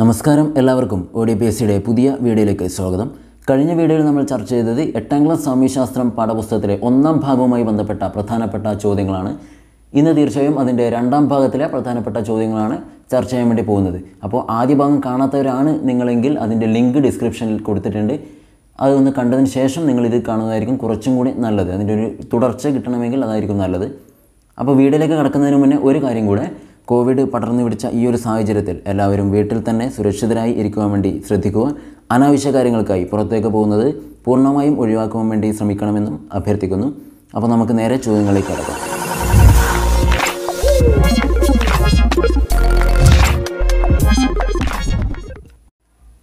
നമസ്കാരം എല്ലാവർക്കും. O D P S സിയുടെ പുതിയ വീഡിയോയിലേക്ക് സ്വാഗതം. കഴിഞ്ഞ വീഡിയോയിൽ നമ്മൾ ചർച്ച ചെയ്തത് എട്ടാം ക്ലാസ് സാമ്യശാസ്ത്രം പാഠപുസ്തകത്തിലെ ഒന്നാം ഭാഗവുമായി ബന്ധപ്പെട്ട പ്രധാനപ്പെട്ട ചോദ്യങ്ങളാണ്. ഇന്ന് തീർച്ചയായും അതിന്റെ രണ്ടാം ഭാഗത്തിലെ പ്രധാനപ്പെട്ട ചോദ്യങ്ങളാണ് ചർച്ച ചെയ്യാൻ വേണ്ടി പോകുന്നത്. അപ്പോൾ ആദ്യ ഭാഗം കാണാത്തവരാണ് നിങ്ങളെങ്കിൽ അതിന്റെ ലിങ്ക് ഡിസ്ക്രിപ്ഷനിൽ കൊടുത്തിട്ടുണ്ട്. അതൊന്ന് കണ്ടതിന് ശേഷം നിങ്ങൾ ഇത് കാണുന്നതായിരിക്കും കുറച്ചും കൂടി നല്ലത്. അതിന്റെ ഒരു തുടർച്ച കിട്ടണമെങ്കിൽ അതായിരിക്കും നല്ലത്. അപ്പോൾ വീഡിയോയിലേക്ക് കടക്കുന്നതിന് മുന്നേ ഒരു കാര്യം കൂടെ. കോവിഡ് പടർന്നു പിടിച്ച ഈ ഒരു സാഹചര്യത്തിൽ എല്ലാവരും വീട്ടിൽ തന്നെ സുരക്ഷിതരായി ഇരിക്കുവാൻ വേണ്ടി ശ്രദ്ധിക്കുക അനാവശ്യ കാര്യങ്ങൾക്കായി പുറത്തേക്ക് പോകുന്നത് പൂർണമായും ഒഴിവാക്കുവാൻ വേണ്ടി ശ്രമിക്കണമെന്നും അഭ്യർത്ഥിക്കുന്നു. അപ്പോൾ നമുക്ക് നേരെ ചോദ്യങ്ങളിലേക്ക് കടക്കാം.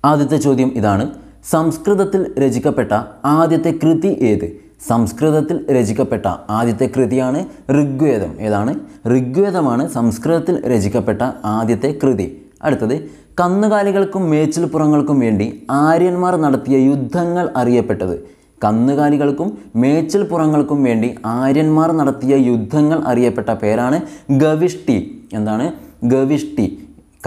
ആദ്യത്തെ ചോദ്യം ഇതാണ്. സംസ്കൃതത്തിൽ രചിക്കപ്പെട്ട ആദ്യത്തെ കൃതി ഏത്? സംസ്കൃതത്തിൽ രചിക്കപ്പെട്ട ആദ്യത്തെ കൃതിയാണ് ഋഗ്വേദം. ഏതാണ്? ഋഗ്വേദമാണ് സംസ്കൃതത്തിൽ രചിക്കപ്പെട്ട ആദ്യത്തെ കൃതി. അടുത്തത് കന്നുകാലികൾക്കും മേച്ചിൽപ്പുറങ്ങൾക്കും വേണ്ടി ആര്യന്മാർ നടത്തിയ യുദ്ധങ്ങൾ അറിയപ്പെട്ടത്. കന്നുകാലികൾക്കും മേച്ചിൽപ്പുറങ്ങൾക്കും വേണ്ടി ആര്യന്മാർ നടത്തിയ യുദ്ധങ്ങൾ അറിയപ്പെട്ട പേരാണ് ഗവിഷ്ടി. എന്താണ്? ഗവിഷ്ടി.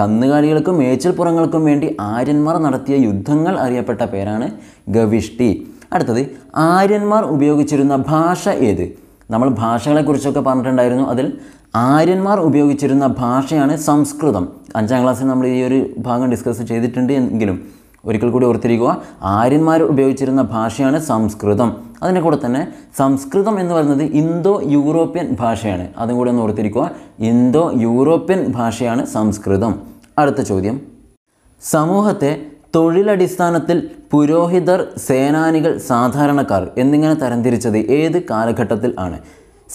കന്നുകാലികൾക്കും മേച്ചിൽപ്പുറങ്ങൾക്കും വേണ്ടി ആര്യന്മാർ നടത്തിയ യുദ്ധങ്ങൾ അറിയപ്പെട്ട പേരാണ് ഗവിഷ്ടി. അടുത്തത് ആര്യന്മാർ ഉപയോഗിച്ചിരുന്ന ഭാഷ ഏത്? നമ്മൾ ഭാഷകളെക്കുറിച്ചൊക്കെ പറഞ്ഞിട്ടുണ്ടായിരുന്നു. അതിൽ ആര്യന്മാർ ഉപയോഗിച്ചിരുന്ന ഭാഷയാണ് സംസ്കൃതം. അഞ്ചാം ക്ലാസ്സിൽ നമ്മൾ ഈ ഒരു ഭാഗം ഡിസ്കസ് ചെയ്തിട്ടുണ്ട് എങ്കിലും ഒരിക്കൽ കൂടി ഓർത്തിരിക്കുക ആര്യന്മാർ ഉപയോഗിച്ചിരുന്ന ഭാഷയാണ് സംസ്കൃതം. അതിന്റെ കൂടെ തന്നെ സംസ്കൃതം എന്ന് പറയുന്നത് ഇന്തോ യൂറോപ്യൻ ഭാഷയാണ്. അതും കൂടി ഒന്ന് ഓർത്തിരിക്കുക ഇന്തോ യൂറോപ്യൻ ഭാഷയാണ് സംസ്കൃതം. അടുത്ത ചോദ്യം. സമൂഹത്തെ തൊഴിലടിസ്ഥാനത്തിൽ പുരോഹിതർ സേനാനികൾ സാധാരണക്കാർ എന്നിങ്ങനെ തരംതിരിച്ചത് ഏത് കാലഘട്ടത്തിൽ ആണ്?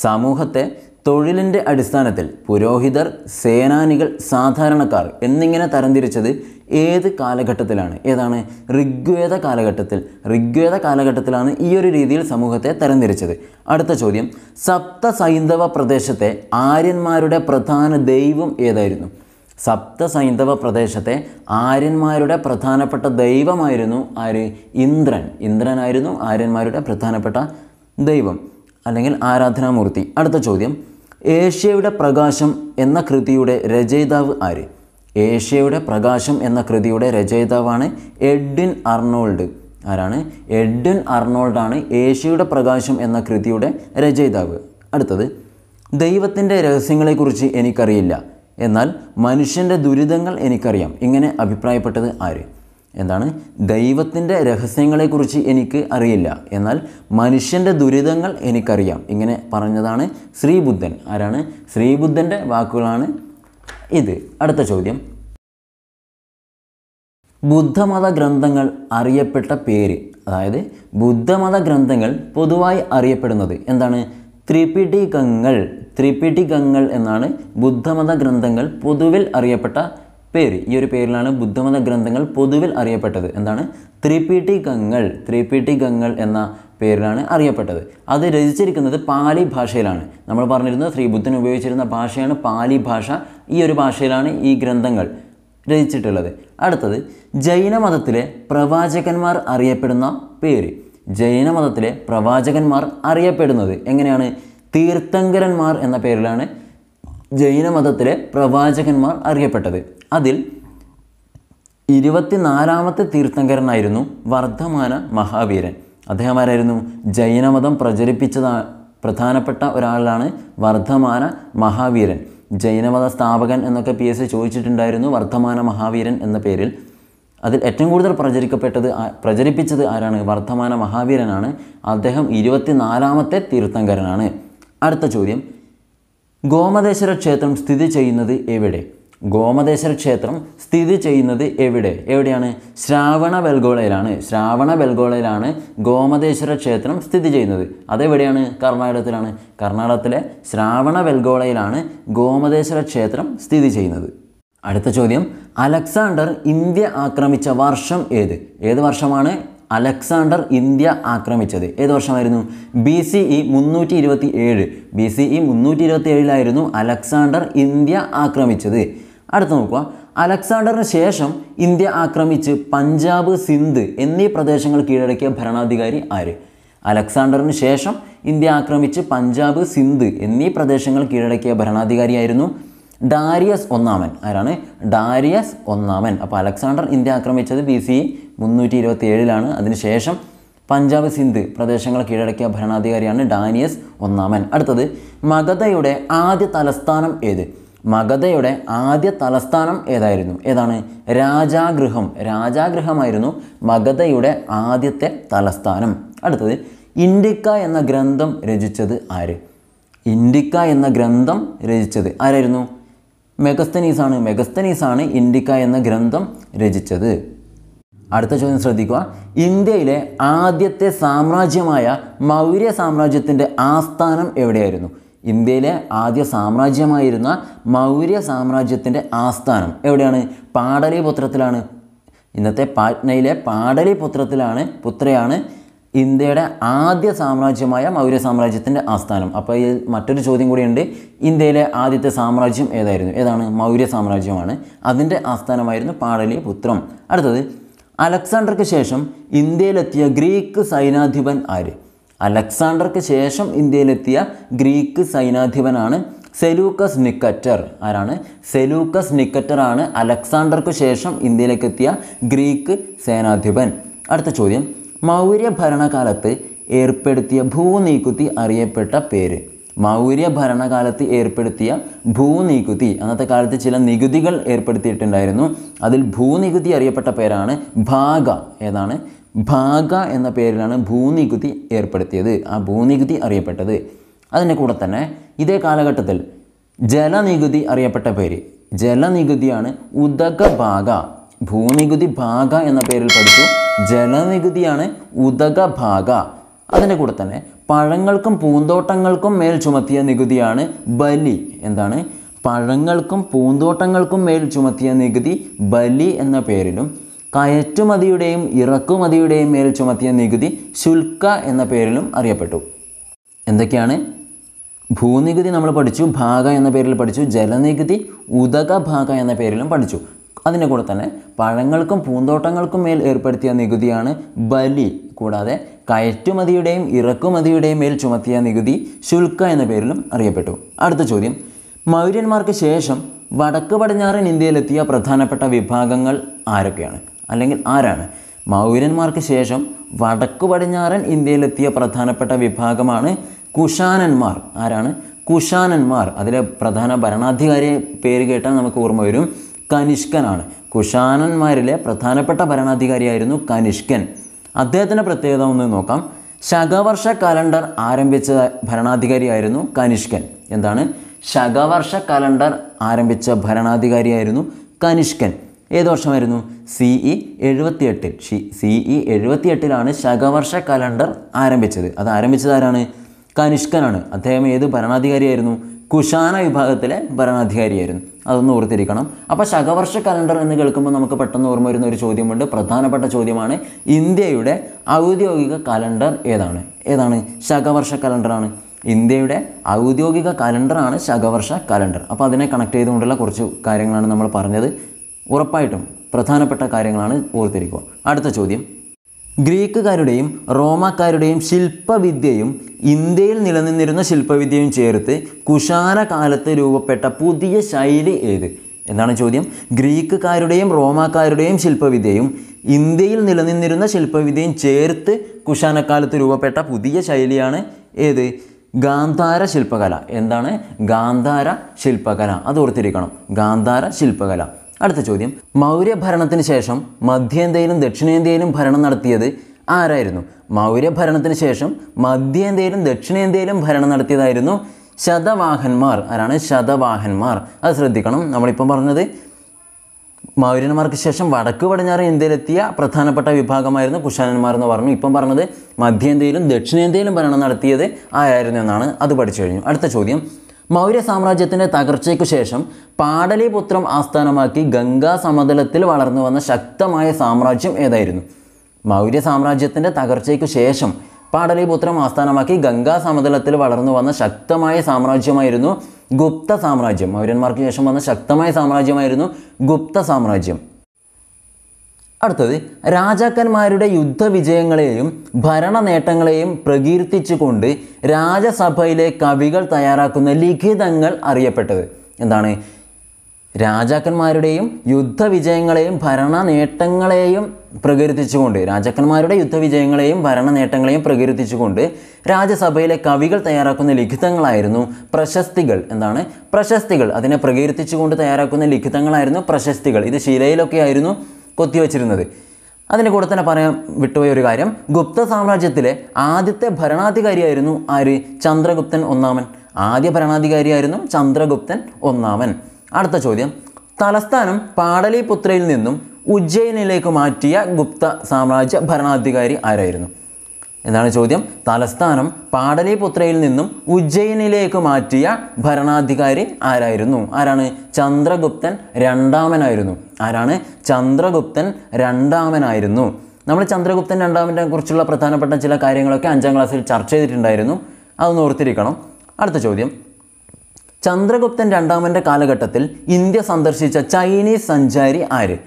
സമൂഹത്തെ തൊഴിലിന്റെ അടിസ്ഥാനത്തിൽ പുരോഹിതർ സേനാനികൾ സാധാരണക്കാർ എന്നിങ്ങനെ തരംതിരിച്ചത് ഏത് കാലഘട്ടത്തിലാണ്? ഏതാണ്? ഋഗ്വേദ കാലഘട്ടത്തിൽ. ഋഗ്വേദ കാലഘട്ടത്തിലാണ് ഈ ഒരു രീതിയിൽ സമൂഹത്തെ തരംതിരിച്ചത്. അടുത്ത ചോദ്യം. സപ്ത സൈന്ധവ പ്രദേശത്തെ ആര്യന്മാരുടെ പ്രധാന ദൈവം ഏതായിരുന്നു? സപ്ത സൈന്ധവ പ്രദേശത്തെ ആര്യന്മാരുടെ പ്രധാനപ്പെട്ട ദൈവമായിരുന്നു ആര്? ഇന്ദ്രൻ. ഇന്ദ്രനായിരുന്നു ആര്യന്മാരുടെ പ്രധാനപ്പെട്ട ദൈവം. അല്ലെങ്കിൽ ആരാധനാമൂർത്തി. അടുത്ത ചോദ്യം. ഏഷ്യയുടെ പ്രകാശം എന്ന കൃതിയുടെ രചയിതാവ് ആര്? ഏഷ്യയുടെ പ്രകാശം എന്ന കൃതിയുടെ രചയിതാവാണ് എഡ്വിൻ അർണോൾഡ്. ആരാണ്? എഡ്വിൻ അർണോൾഡാണ് ഏഷ്യയുടെ പ്രകാശം എന്ന കൃതിയുടെ രചയിതാവ്. അടുത്തത്. ദൈവത്തിന്റെ രഹസ്യങ്ങളെക്കുറിച്ച് എനിക്കറിയില്ല. എന്നാൽ മനുഷ്യന്റെ ദുരിതങ്ങൾ എനിക്കറിയാം. ഇങ്ങനെ അഭിപ്രായപ്പെട്ടത് ആര്? എന്താണ്? ദൈവത്തിന്റെ രഹസ്യങ്ങളെക്കുറിച്ച് എനിക്ക് അറിയില്ല. എന്നാൽ മനുഷ്യന്റെ ദുരിതങ്ങൾ എനിക്കറിയാം. ഇങ്ങനെ പറഞ്ഞതാണ് ശ്രീബുദ്ധൻ. ആരാണ്? ശ്രീബുദ്ധന്റെ വാക്കുകളാണ് ഇത്. അടുത്ത ചോദ്യം. ബുദ്ധമത ഗ്രന്ഥങ്ങൾ അറിയപ്പെട്ട പേര്. അതായത് ബുദ്ധമത ഗ്രന്ഥങ്ങൾ പൊതുവായി അറിയപ്പെടുന്നത് എന്താണ്? ത്രിപിടികങ്ങൾ. ത്രിപിടികങ്ങൾ എന്നാണ് ബുദ്ധമത ഗ്രന്ഥങ്ങൾ പൊതുവിൽ അറിയപ്പെട്ട പേര്. ഈ ഒരു പേരിലാണ് ബുദ്ധമത ഗ്രന്ഥങ്ങൾ പൊതുവിൽ അറിയപ്പെട്ടത്. എന്താണ്? ത്രിപിടികങ്ങൾ. ത്രിപിടികങ്ങൾ എന്ന പേരിലാണ് അറിയപ്പെട്ടത്. അത് രചിച്ചിരിക്കുന്നത് പാലി ഭാഷയിലാണ്. നമ്മൾ പറഞ്ഞിരുന്നത് ശ്രീബുദ്ധൻ ഉപയോഗിച്ചിരുന്ന ഭാഷയാണ് പാലി ഭാഷ. ഈ ഒരു ഭാഷയിലാണ് ഈ ഗ്രന്ഥങ്ങൾ രചിച്ചിട്ടുള്ളത്. അടുത്തത് ജൈനമതത്തിലെ പ്രവാചകന്മാർ അറിയപ്പെടുന്ന പേര്. ജൈനമതത്തിലെ പ്രവാചകന്മാർ അറിയപ്പെടുന്നത് എങ്ങനെയാണ്? തീർത്ഥങ്കരന്മാർ എന്ന പേരിലാണ് ജൈനമതത്തിലെ പ്രവാചകന്മാർ അറിയപ്പെട്ടത്. അതിൽ ഇരുപത്തിനാലാമത്തെ തീർത്ഥങ്കരനായിരുന്നു വർദ്ധമാന മഹാവീരൻ. അദ്ദേഹം ആരായിരുന്നു? ജൈനമതം പ്രചരിപ്പിച്ചതാ പ്രധാനപ്പെട്ട ഒരാളാണ് വർദ്ധമാന മഹാവീരൻ. ജൈനമത സ്ഥാപകൻ എന്നൊക്കെ പി എസ് ചോദിച്ചിട്ടുണ്ടായിരുന്നു വർദ്ധമാന മഹാവീരൻ എന്ന പേരിൽ. അതിൽ ഏറ്റവും കൂടുതൽ പ്രചരിക്കപ്പെട്ടത് പ്രചരിപ്പിച്ചത് ആരാണ്? വർദ്ധമാന മഹാവീരനാണ്. അദ്ദേഹം ഇരുപത്തിനാലാമത്തെ തീർത്ഥങ്കരനാണ്. അടുത്ത ചോദ്യം. ഗോമതേശ്വര ക്ഷേത്രം സ്ഥിതി ചെയ്യുന്നത് എവിടെ? ഗോമതേശ്വര ക്ഷേത്രം സ്ഥിതി ചെയ്യുന്നത് എവിടെ? എവിടെയാണ്? ശ്രാവണ വെൽഗോളയിലാണ് ശ്രാവണ വെൽഗോളയിലാണ് ഗോമതേശ്വര ക്ഷേത്രം സ്ഥിതി ചെയ്യുന്നത്. അതെവിടെയാണ്? കർണാടകത്തിലാണ്. കർണാടകത്തിലെ ശ്രാവണ വെൽഗോളയിലാണ് ഗോമതേശ്വര ക്ഷേത്രം സ്ഥിതി ചെയ്യുന്നത്. അടുത്ത ചോദ്യം. അലക്സാണ്ടർ ഇന്ത്യ ആക്രമിച്ച വർഷം ഏത്? ഏത് വർഷമാണ്? അലക്സാണ്ടർ ഇന്ത്യ ആക്രമിച്ചത്. ഏത് വർഷമായിരുന്നു? ബി സി ഇ മുന്നൂറ്റി ഇരുപത്തി ഏഴ് ബി സി ഇ മുന്നൂറ്റി ഇരുപത്തി ഏഴിലായിരുന്നു അലക്സാണ്ടർ ഇന്ത്യ ആക്രമിച്ചത്. അടുത്ത നോക്കുക. അലക്സാണ്ടറിന് ശേഷം ഇന്ത്യ ആക്രമിച്ച് പഞ്ചാബ് സിന്ധ് എന്നീ പ്രദേശങ്ങൾ കീഴടക്കിയ ഭരണാധികാരി ആര്? അലക്സാണ്ടറിന് ശേഷം ഇന്ത്യ ആക്രമിച്ച് പഞ്ചാബ് സിന്ധ് എന്നീ പ്രദേശങ്ങൾ കീഴടക്കിയ ഭരണാധികാരിയായിരുന്നു ഡാരിയസ് ഒന്നാമൻ. ആരാണ്? ഡാരിയസ് ഒന്നാമൻ. അപ്പോൾ അലക്സാണ്ടർ ഇന്ത്യ ആക്രമിച്ചത് ബി സി മുന്നൂറ്റി ഇരുപത്തി ഏഴിലാണ് അതിനുശേഷം പഞ്ചാബ് സിന്ധ് പ്രദേശങ്ങൾ കീഴടക്കിയ ഭരണാധികാരിയാണ് ഡാനിയസ് ഒന്നാമൻ. അടുത്തത് മഗധയുടെ ആദ്യ തലസ്ഥാനം ഏത്? മഗധയുടെ ആദ്യ തലസ്ഥാനം ഏതായിരുന്നു? ഏതാണ്? രാജാഗൃഹം. രാജാഗൃഹമായിരുന്നു മഗധയുടെ ആദ്യത്തെ തലസ്ഥാനം. അടുത്തത് ഇൻഡിക്ക എന്ന ഗ്രന്ഥം രചിച്ചത് ആര്? ഇൻഡിക്ക എന്ന ഗ്രന്ഥം രചിച്ചത് ആരായിരുന്നു? മെഗസ്തനീസാണ്. മെഗസ്തനീസാണ് ഇൻഡിക്ക എന്ന ഗ്രന്ഥം രചിച്ചത്. അടുത്ത ചോദ്യം ശ്രദ്ധിക്കുക. ഇന്ത്യയിലെ ആദ്യത്തെ സാമ്രാജ്യമായ മൗര്യ സാമ്രാജ്യത്തിന്റെ ആസ്ഥാനം എവിടെയായിരുന്നു? ഇന്ത്യയിലെ ആദ്യ സാമ്രാജ്യമായിരുന്ന മൗര്യ സാമ്രാജ്യത്തിന്റെ ആസ്ഥാനം എവിടെയാണ്? പാടലിപുത്രത്തിലാണ്. ഇന്നത്തെ പാറ്റ്നയിലെ പാടലിപുത്രത്തിലാണ് പുത്രയാണ് ഇന്ത്യയുടെ ആദ്യ സാമ്രാജ്യമായ മൗര്യ സാമ്രാജ്യത്തിന്റെ ആസ്ഥാനം. അപ്പോൾ ഈ മറ്റൊരു ചോദ്യം കൂടിയുണ്ട്. ഇന്ത്യയിലെ ആദ്യത്തെ സാമ്രാജ്യം ഏതായിരുന്നു? ഏതാണ്? മൗര്യ സാമ്രാജ്യമാണ്. അതിന്റെ ആസ്ഥാനമായിരുന്നു പാടലിപുത്രം അടുത്തത് അലക്സാണ്ടർക്ക് ശേഷം ഇന്ത്യയിലെത്തിയ ഗ്രീക്ക് സൈനാധിപൻ ആര്? അലക്സാണ്ടർക്ക് ശേഷം ഇന്ത്യയിലെത്തിയ ഗ്രീക്ക് സൈനാധിപനാണ് സെലൂക്കസ് നിക്കറ്റർ. ആരാണ്? സെലൂക്കസ് നിക്കറ്റർ ആണ് അലക്സാണ്ടർക്ക് ശേഷം ഇന്ത്യയിലേക്ക് എത്തിയ ഗ്രീക്ക് സേനാധിപൻ. അടുത്ത ചോദ്യം മൗര്യ ഭരണകാലത്ത് ഏർപ്പെടുത്തിയ ഭൂനീക്കുത്തി അറിയപ്പെട്ട പേര്. മൗര്യ ഭരണകാലത്ത് ഏർപ്പെടുത്തിയ ഭൂനികുതി അന്നത്തെ കാലത്ത് ചില നികുതികൾ ഏർപ്പെടുത്തിയിട്ടുണ്ടായിരുന്നു. അതിൽ ഭൂനികുതി അറിയപ്പെട്ട പേരാണ് ഭാഗ ഏതാണ് ഭാഗ എന്ന പേരിലാണ് ഭൂനികുതി ഏർപ്പെടുത്തിയത് ആ ഭൂനികുതി അറിയപ്പെട്ടത്. അതിന്റെ കൂടെ തന്നെ ഇതേ കാലഘട്ടത്തിൽ ജലനികുതി അറിയപ്പെട്ട പേര്. ജലനികുതിയാണ് ഉദക ഭാഗ ഭൂനികുതി ഭാഗ എന്ന പേരിൽ പഠിച്ചു. ജലനികുതിയാണ് ഉദക ഭാഗ. അതിന്റെ കൂടെ തന്നെ പഴങ്ങൾക്കും പൂന്തോട്ടങ്ങൾക്കും മേൽ ചുമത്തിയ നികുതിയാണ് ബലി എന്താണ്? പഴങ്ങൾക്കും പൂന്തോട്ടങ്ങൾക്കും മേൽ ചുമത്തിയ നികുതി ബലി എന്ന പേരിലും കയറ്റുമതിയുടെയും ഇറക്കുമതിയുടെയും മേൽ ചുമത്തിയ നികുതി ശുൽക്ക എന്ന പേരിലും അറിയപ്പെട്ടു. എന്തൊക്കെയാണ്? ഭൂനികുതി നമ്മൾ പഠിച്ചു ഭാഗ എന്ന പേരിൽ പഠിച്ചു ജലനികുതി ഉദക ഭാഗ എന്ന പേരിലും പഠിച്ചു. അതിന്റെ കൂടെ തന്നെ പഴങ്ങൾക്കും പൂന്തോട്ടങ്ങൾക്കും മേൽ ഏർപ്പെടുത്തിയ നികുതിയാണ് ബലി. കൂടാതെ കയറ്റുമതിയുടെയും ഇറക്കുമതിയുടെയും മേൽ ചുമത്തിയ നികുതി ശുൽക്ക എന്ന പേരിലും അറിയപ്പെട്ടു. അടുത്ത ചോദ്യം. മൗര്യന്മാർക്ക് ശേഷം വടക്ക് പടിഞ്ഞാറൻ ഇന്ത്യയിലെത്തിയ പ്രധാനപ്പെട്ട വിഭാഗങ്ങൾ ആരൊക്കെയാണ്? അല്ലെങ്കിൽ ആരാണ്? മൗര്യന്മാർക്ക് ശേഷം വടക്ക് പടിഞ്ഞാറൻ ഇന്ത്യയിലെത്തിയ പ്രധാനപ്പെട്ട വിഭാഗമാണ് കുഷാനന്മാർ ആരാണ്? കുഷാനന്മാർ അതിലെ പ്രധാന ഭരണാധികാരിയെ പേര് കേട്ടാൽ നമുക്ക് ഓർമ്മ വരും. കനിഷ്കനാണ്. കുഷാനന്മാരിലെ പ്രധാനപ്പെട്ട ഭരണാധികാരിയായിരുന്നു കനിഷ്കൻ. അദ്ദേഹത്തിന്റെ പ്രത്യേകത ഒന്ന് നോക്കാം. ശകവർഷ കലണ്ടർ ആരംഭിച്ച ഭരണാധികാരിയായിരുന്നു കനിഷ്കൻ. എന്താണ്? ശകവർഷ കലണ്ടർ ആരംഭിച്ച ഭരണാധികാരിയായിരുന്നു കനിഷ്കൻ. ഏത് വർഷമായിരുന്നു? സി ഇ എഴുപത്തിയെട്ടിൽ. സി ഇ എഴുപത്തിയെട്ടിലാണ് ശകവർഷ കലണ്ടർ ആരംഭിച്ചത്. അത് ആരംഭിച്ചത് ആരാണ്? കനിഷ്കനാണ്. അദ്ദേഹം ഏത് ഭരണാധികാരിയായിരുന്നു? കുഷാന വിഭാഗത്തിലെ ഭരണാധികാരിയായിരുന്നു. അതൊന്ന് ഓർത്തിരിക്കണം. അപ്പോൾ ശകവർഷ കലണ്ടർ എന്ന് കേൾക്കുമ്പോൾ നമുക്ക് പെട്ടെന്ന് ഓർമ്മ വരുന്ന ഒരു ചോദ്യമുണ്ട്. പ്രധാനപ്പെട്ട ചോദ്യമാണ് ഇന്ത്യയുടെ ഔദ്യോഗിക കലണ്ടർ ഏതാണ്? ഏതാണ്? ശകവർഷ കലണ്ടറാണ്. ഇന്ത്യയുടെ ഔദ്യോഗിക കലണ്ടറാണ് ശകവർഷ കലണ്ടർ. അപ്പോൾ അതിനെ കണക്ട് ചെയ്തുകൊണ്ടുള്ള കുറച്ച് കാര്യങ്ങളാണ് നമ്മൾ പറഞ്ഞത്. ഉറപ്പായിട്ടും പ്രധാനപ്പെട്ട കാര്യങ്ങളാണ് ഓർത്തിരിക്കുക. അടുത്ത ചോദ്യം. ഗ്രീക്കുകാരുടെയും റോമാക്കാരുടെയും ശില്പവിദ്യയും ഇന്ത്യയിൽ നിലനിന്നിരുന്ന ശില്പവിദ്യയും ചേർത്ത് കുഷാന കാലത്ത് രൂപപ്പെട്ട പുതിയ ശൈലി ഏത്? എന്താണ് ചോദ്യം. ഗ്രീക്കുകാരുടെയും റോമാക്കാരുടെയും ശില്പവിദ്യയും ഇന്ത്യയിൽ നിലനിന്നിരുന്ന ശില്പവിദ്യയും ചേർത്ത് കുഷാനക്കാലത്ത് രൂപപ്പെട്ട പുതിയ ശൈലിയാണ് ഏത്? ഗാന്ധാര ശില്പകല. എന്താണ്? ഗാന്ധാര ശില്പകല. അത് ഓർത്തിരിക്കണം. ഗാന്ധാര ശില്പകല. അടുത്ത ചോദ്യം. മൗര്യ ഭരണത്തിന് ശേഷം മധ്യേന്ത്യയിലും ദക്ഷിണേന്ത്യയിലും ഭരണം നടത്തിയത് ആരായിരുന്നു? മൗര്യ ഭരണത്തിന് ശേഷം മധ്യേന്ത്യയിലും ദക്ഷിണേന്ത്യയിലും ഭരണം നടത്തിയതായിരുന്നു ശതവാഹന്മാർ. ആരാണ്? ശതവാഹന്മാർ. അത് ശ്രദ്ധിക്കണം. നമ്മളിപ്പം പറഞ്ഞത് മൗര്യന്മാർക്ക് ശേഷം വടക്ക് പടിഞ്ഞാറ് ഇന്ത്യയിലെത്തിയ പ്രധാനപ്പെട്ട വിഭാഗമായിരുന്നു കുശാലന്മാർ എന്ന് പറഞ്ഞു. ഇപ്പം പറഞ്ഞത് മധ്യേന്ത്യയിലും ദക്ഷിണേന്ത്യയിലും ഭരണം നടത്തിയത് ആരായിരുന്നു എന്നാണ്. അത് പഠിച്ചു കഴിഞ്ഞു. അടുത്ത ചോദ്യം. മൗര്യ സാമ്രാജ്യത്തിന്റെ തകർച്ചയ്ക്കു ശേഷം പാടലിപുത്രം ആസ്ഥാനമാക്കി ഗംഗാ സമതലത്തിൽ വളർന്നു വന്ന ശക്തമായ സാമ്രാജ്യം ഏതായിരുന്നു? മൗര്യ സാമ്രാജ്യത്തിന്റെ തകർച്ചയ്ക്കു ശേഷം പാടലിപുത്രം ആസ്ഥാനമാക്കി ഗംഗാ സമതലത്തിൽ വളർന്നു വന്ന ശക്തമായ സാമ്രാജ്യമായിരുന്നു ഗുപ്ത സാമ്രാജ്യം. മൗര്യന്മാർക്ക് ശേഷം വന്ന ശക്തമായ സാമ്രാജ്യമായിരുന്നു ഗുപ്ത സാമ്രാജ്യം. അടുത്തത് രാജാക്കന്മാരുടെ യുദ്ധവിജയങ്ങളെയും ഭരണ നേട്ടങ്ങളെയും പ്രകീർത്തിച്ചുകൊണ്ട് രാജസഭയിലെ കവികൾ തയ്യാറാക്കുന്ന ലിഖിതങ്ങൾ അറിയപ്പെട്ടത്. എന്താണ്? രാജാക്കന്മാരുടെയും യുദ്ധവിജയങ്ങളെയും ഭരണ നേട്ടങ്ങളെയും പ്രകീർത്തിച്ചുകൊണ്ട് രാജാക്കന്മാരുടെ യുദ്ധവിജയങ്ങളെയും ഭരണ നേട്ടങ്ങളെയും പ്രകീർത്തിച്ചുകൊണ്ട് രാജ്യസഭയിലെ കവികൾ തയ്യാറാക്കുന്ന ലിഖിതങ്ങളായിരുന്നു പ്രശസ്തികൾ. എന്താണ്? പ്രശസ്തികൾ. അതിനെ പ്രകീർത്തിച്ചുകൊണ്ട് തയ്യാറാക്കുന്ന ലിഖിതങ്ങളായിരുന്നു പ്രശസ്തികൾ. ഇത് ശിലയിലൊക്കെ ആയിരുന്നു കൊത്തിവച്ചിരുന്നത് അതിന്റെ കൂടെ തന്നെ പറയാൻ വിട്ടുപോയ ഒരു കാര്യം. ഗുപ്ത സാമ്രാജ്യത്തിലെ ആദ്യത്തെ ഭരണാധികാരിയായിരുന്നു ആര്? ചന്ദ്രഗുപ്തൻ ഒന്നാമൻ. ആദ്യ ഭരണാധികാരിയായിരുന്നു ചന്ദ്രഗുപ്തൻ ഒന്നാമൻ. അടുത്ത ചോദ്യം. തലസ്ഥാനം പാടലിപുത്രയിൽ നിന്നും ഉജ്ജയിനിലേക്ക് മാറ്റിയ ഗുപ്ത സാമ്രാജ്യ ഭരണാധികാരി ആരായിരുന്നു? എന്താണ് ചോദ്യം. തലസ്ഥാനം പാടലിപുത്രയിൽ നിന്നും ഉജ്ജയിനിലേക്ക് മാറ്റിയ ഭരണാധികാരി ആരായിരുന്നു? ആരാണ്? ചന്ദ്രഗുപ്തൻ രണ്ടാമനായിരുന്നു. ആരാണ്? ചന്ദ്രഗുപ്തൻ രണ്ടാമനായിരുന്നു. നമ്മൾ ചന്ദ്രഗുപ്തൻ രണ്ടാമനെ കുറിച്ചുള്ള പ്രധാനപ്പെട്ട ചില കാര്യങ്ങളൊക്കെ അഞ്ചാം ക്ലാസ്സിൽ ചർച്ച ചെയ്തിട്ടുണ്ടായിരുന്നു. അതൊന്ന് ഓർത്തിരിക്കണം. അടുത്ത ചോദ്യം. ചന്ദ്രഗുപ്തൻ രണ്ടാമന്റെ കാലഘട്ടത്തിൽ ഇന്ത്യ സന്ദർശിച്ച ചൈനീസ് സഞ്ചാരി ആര്?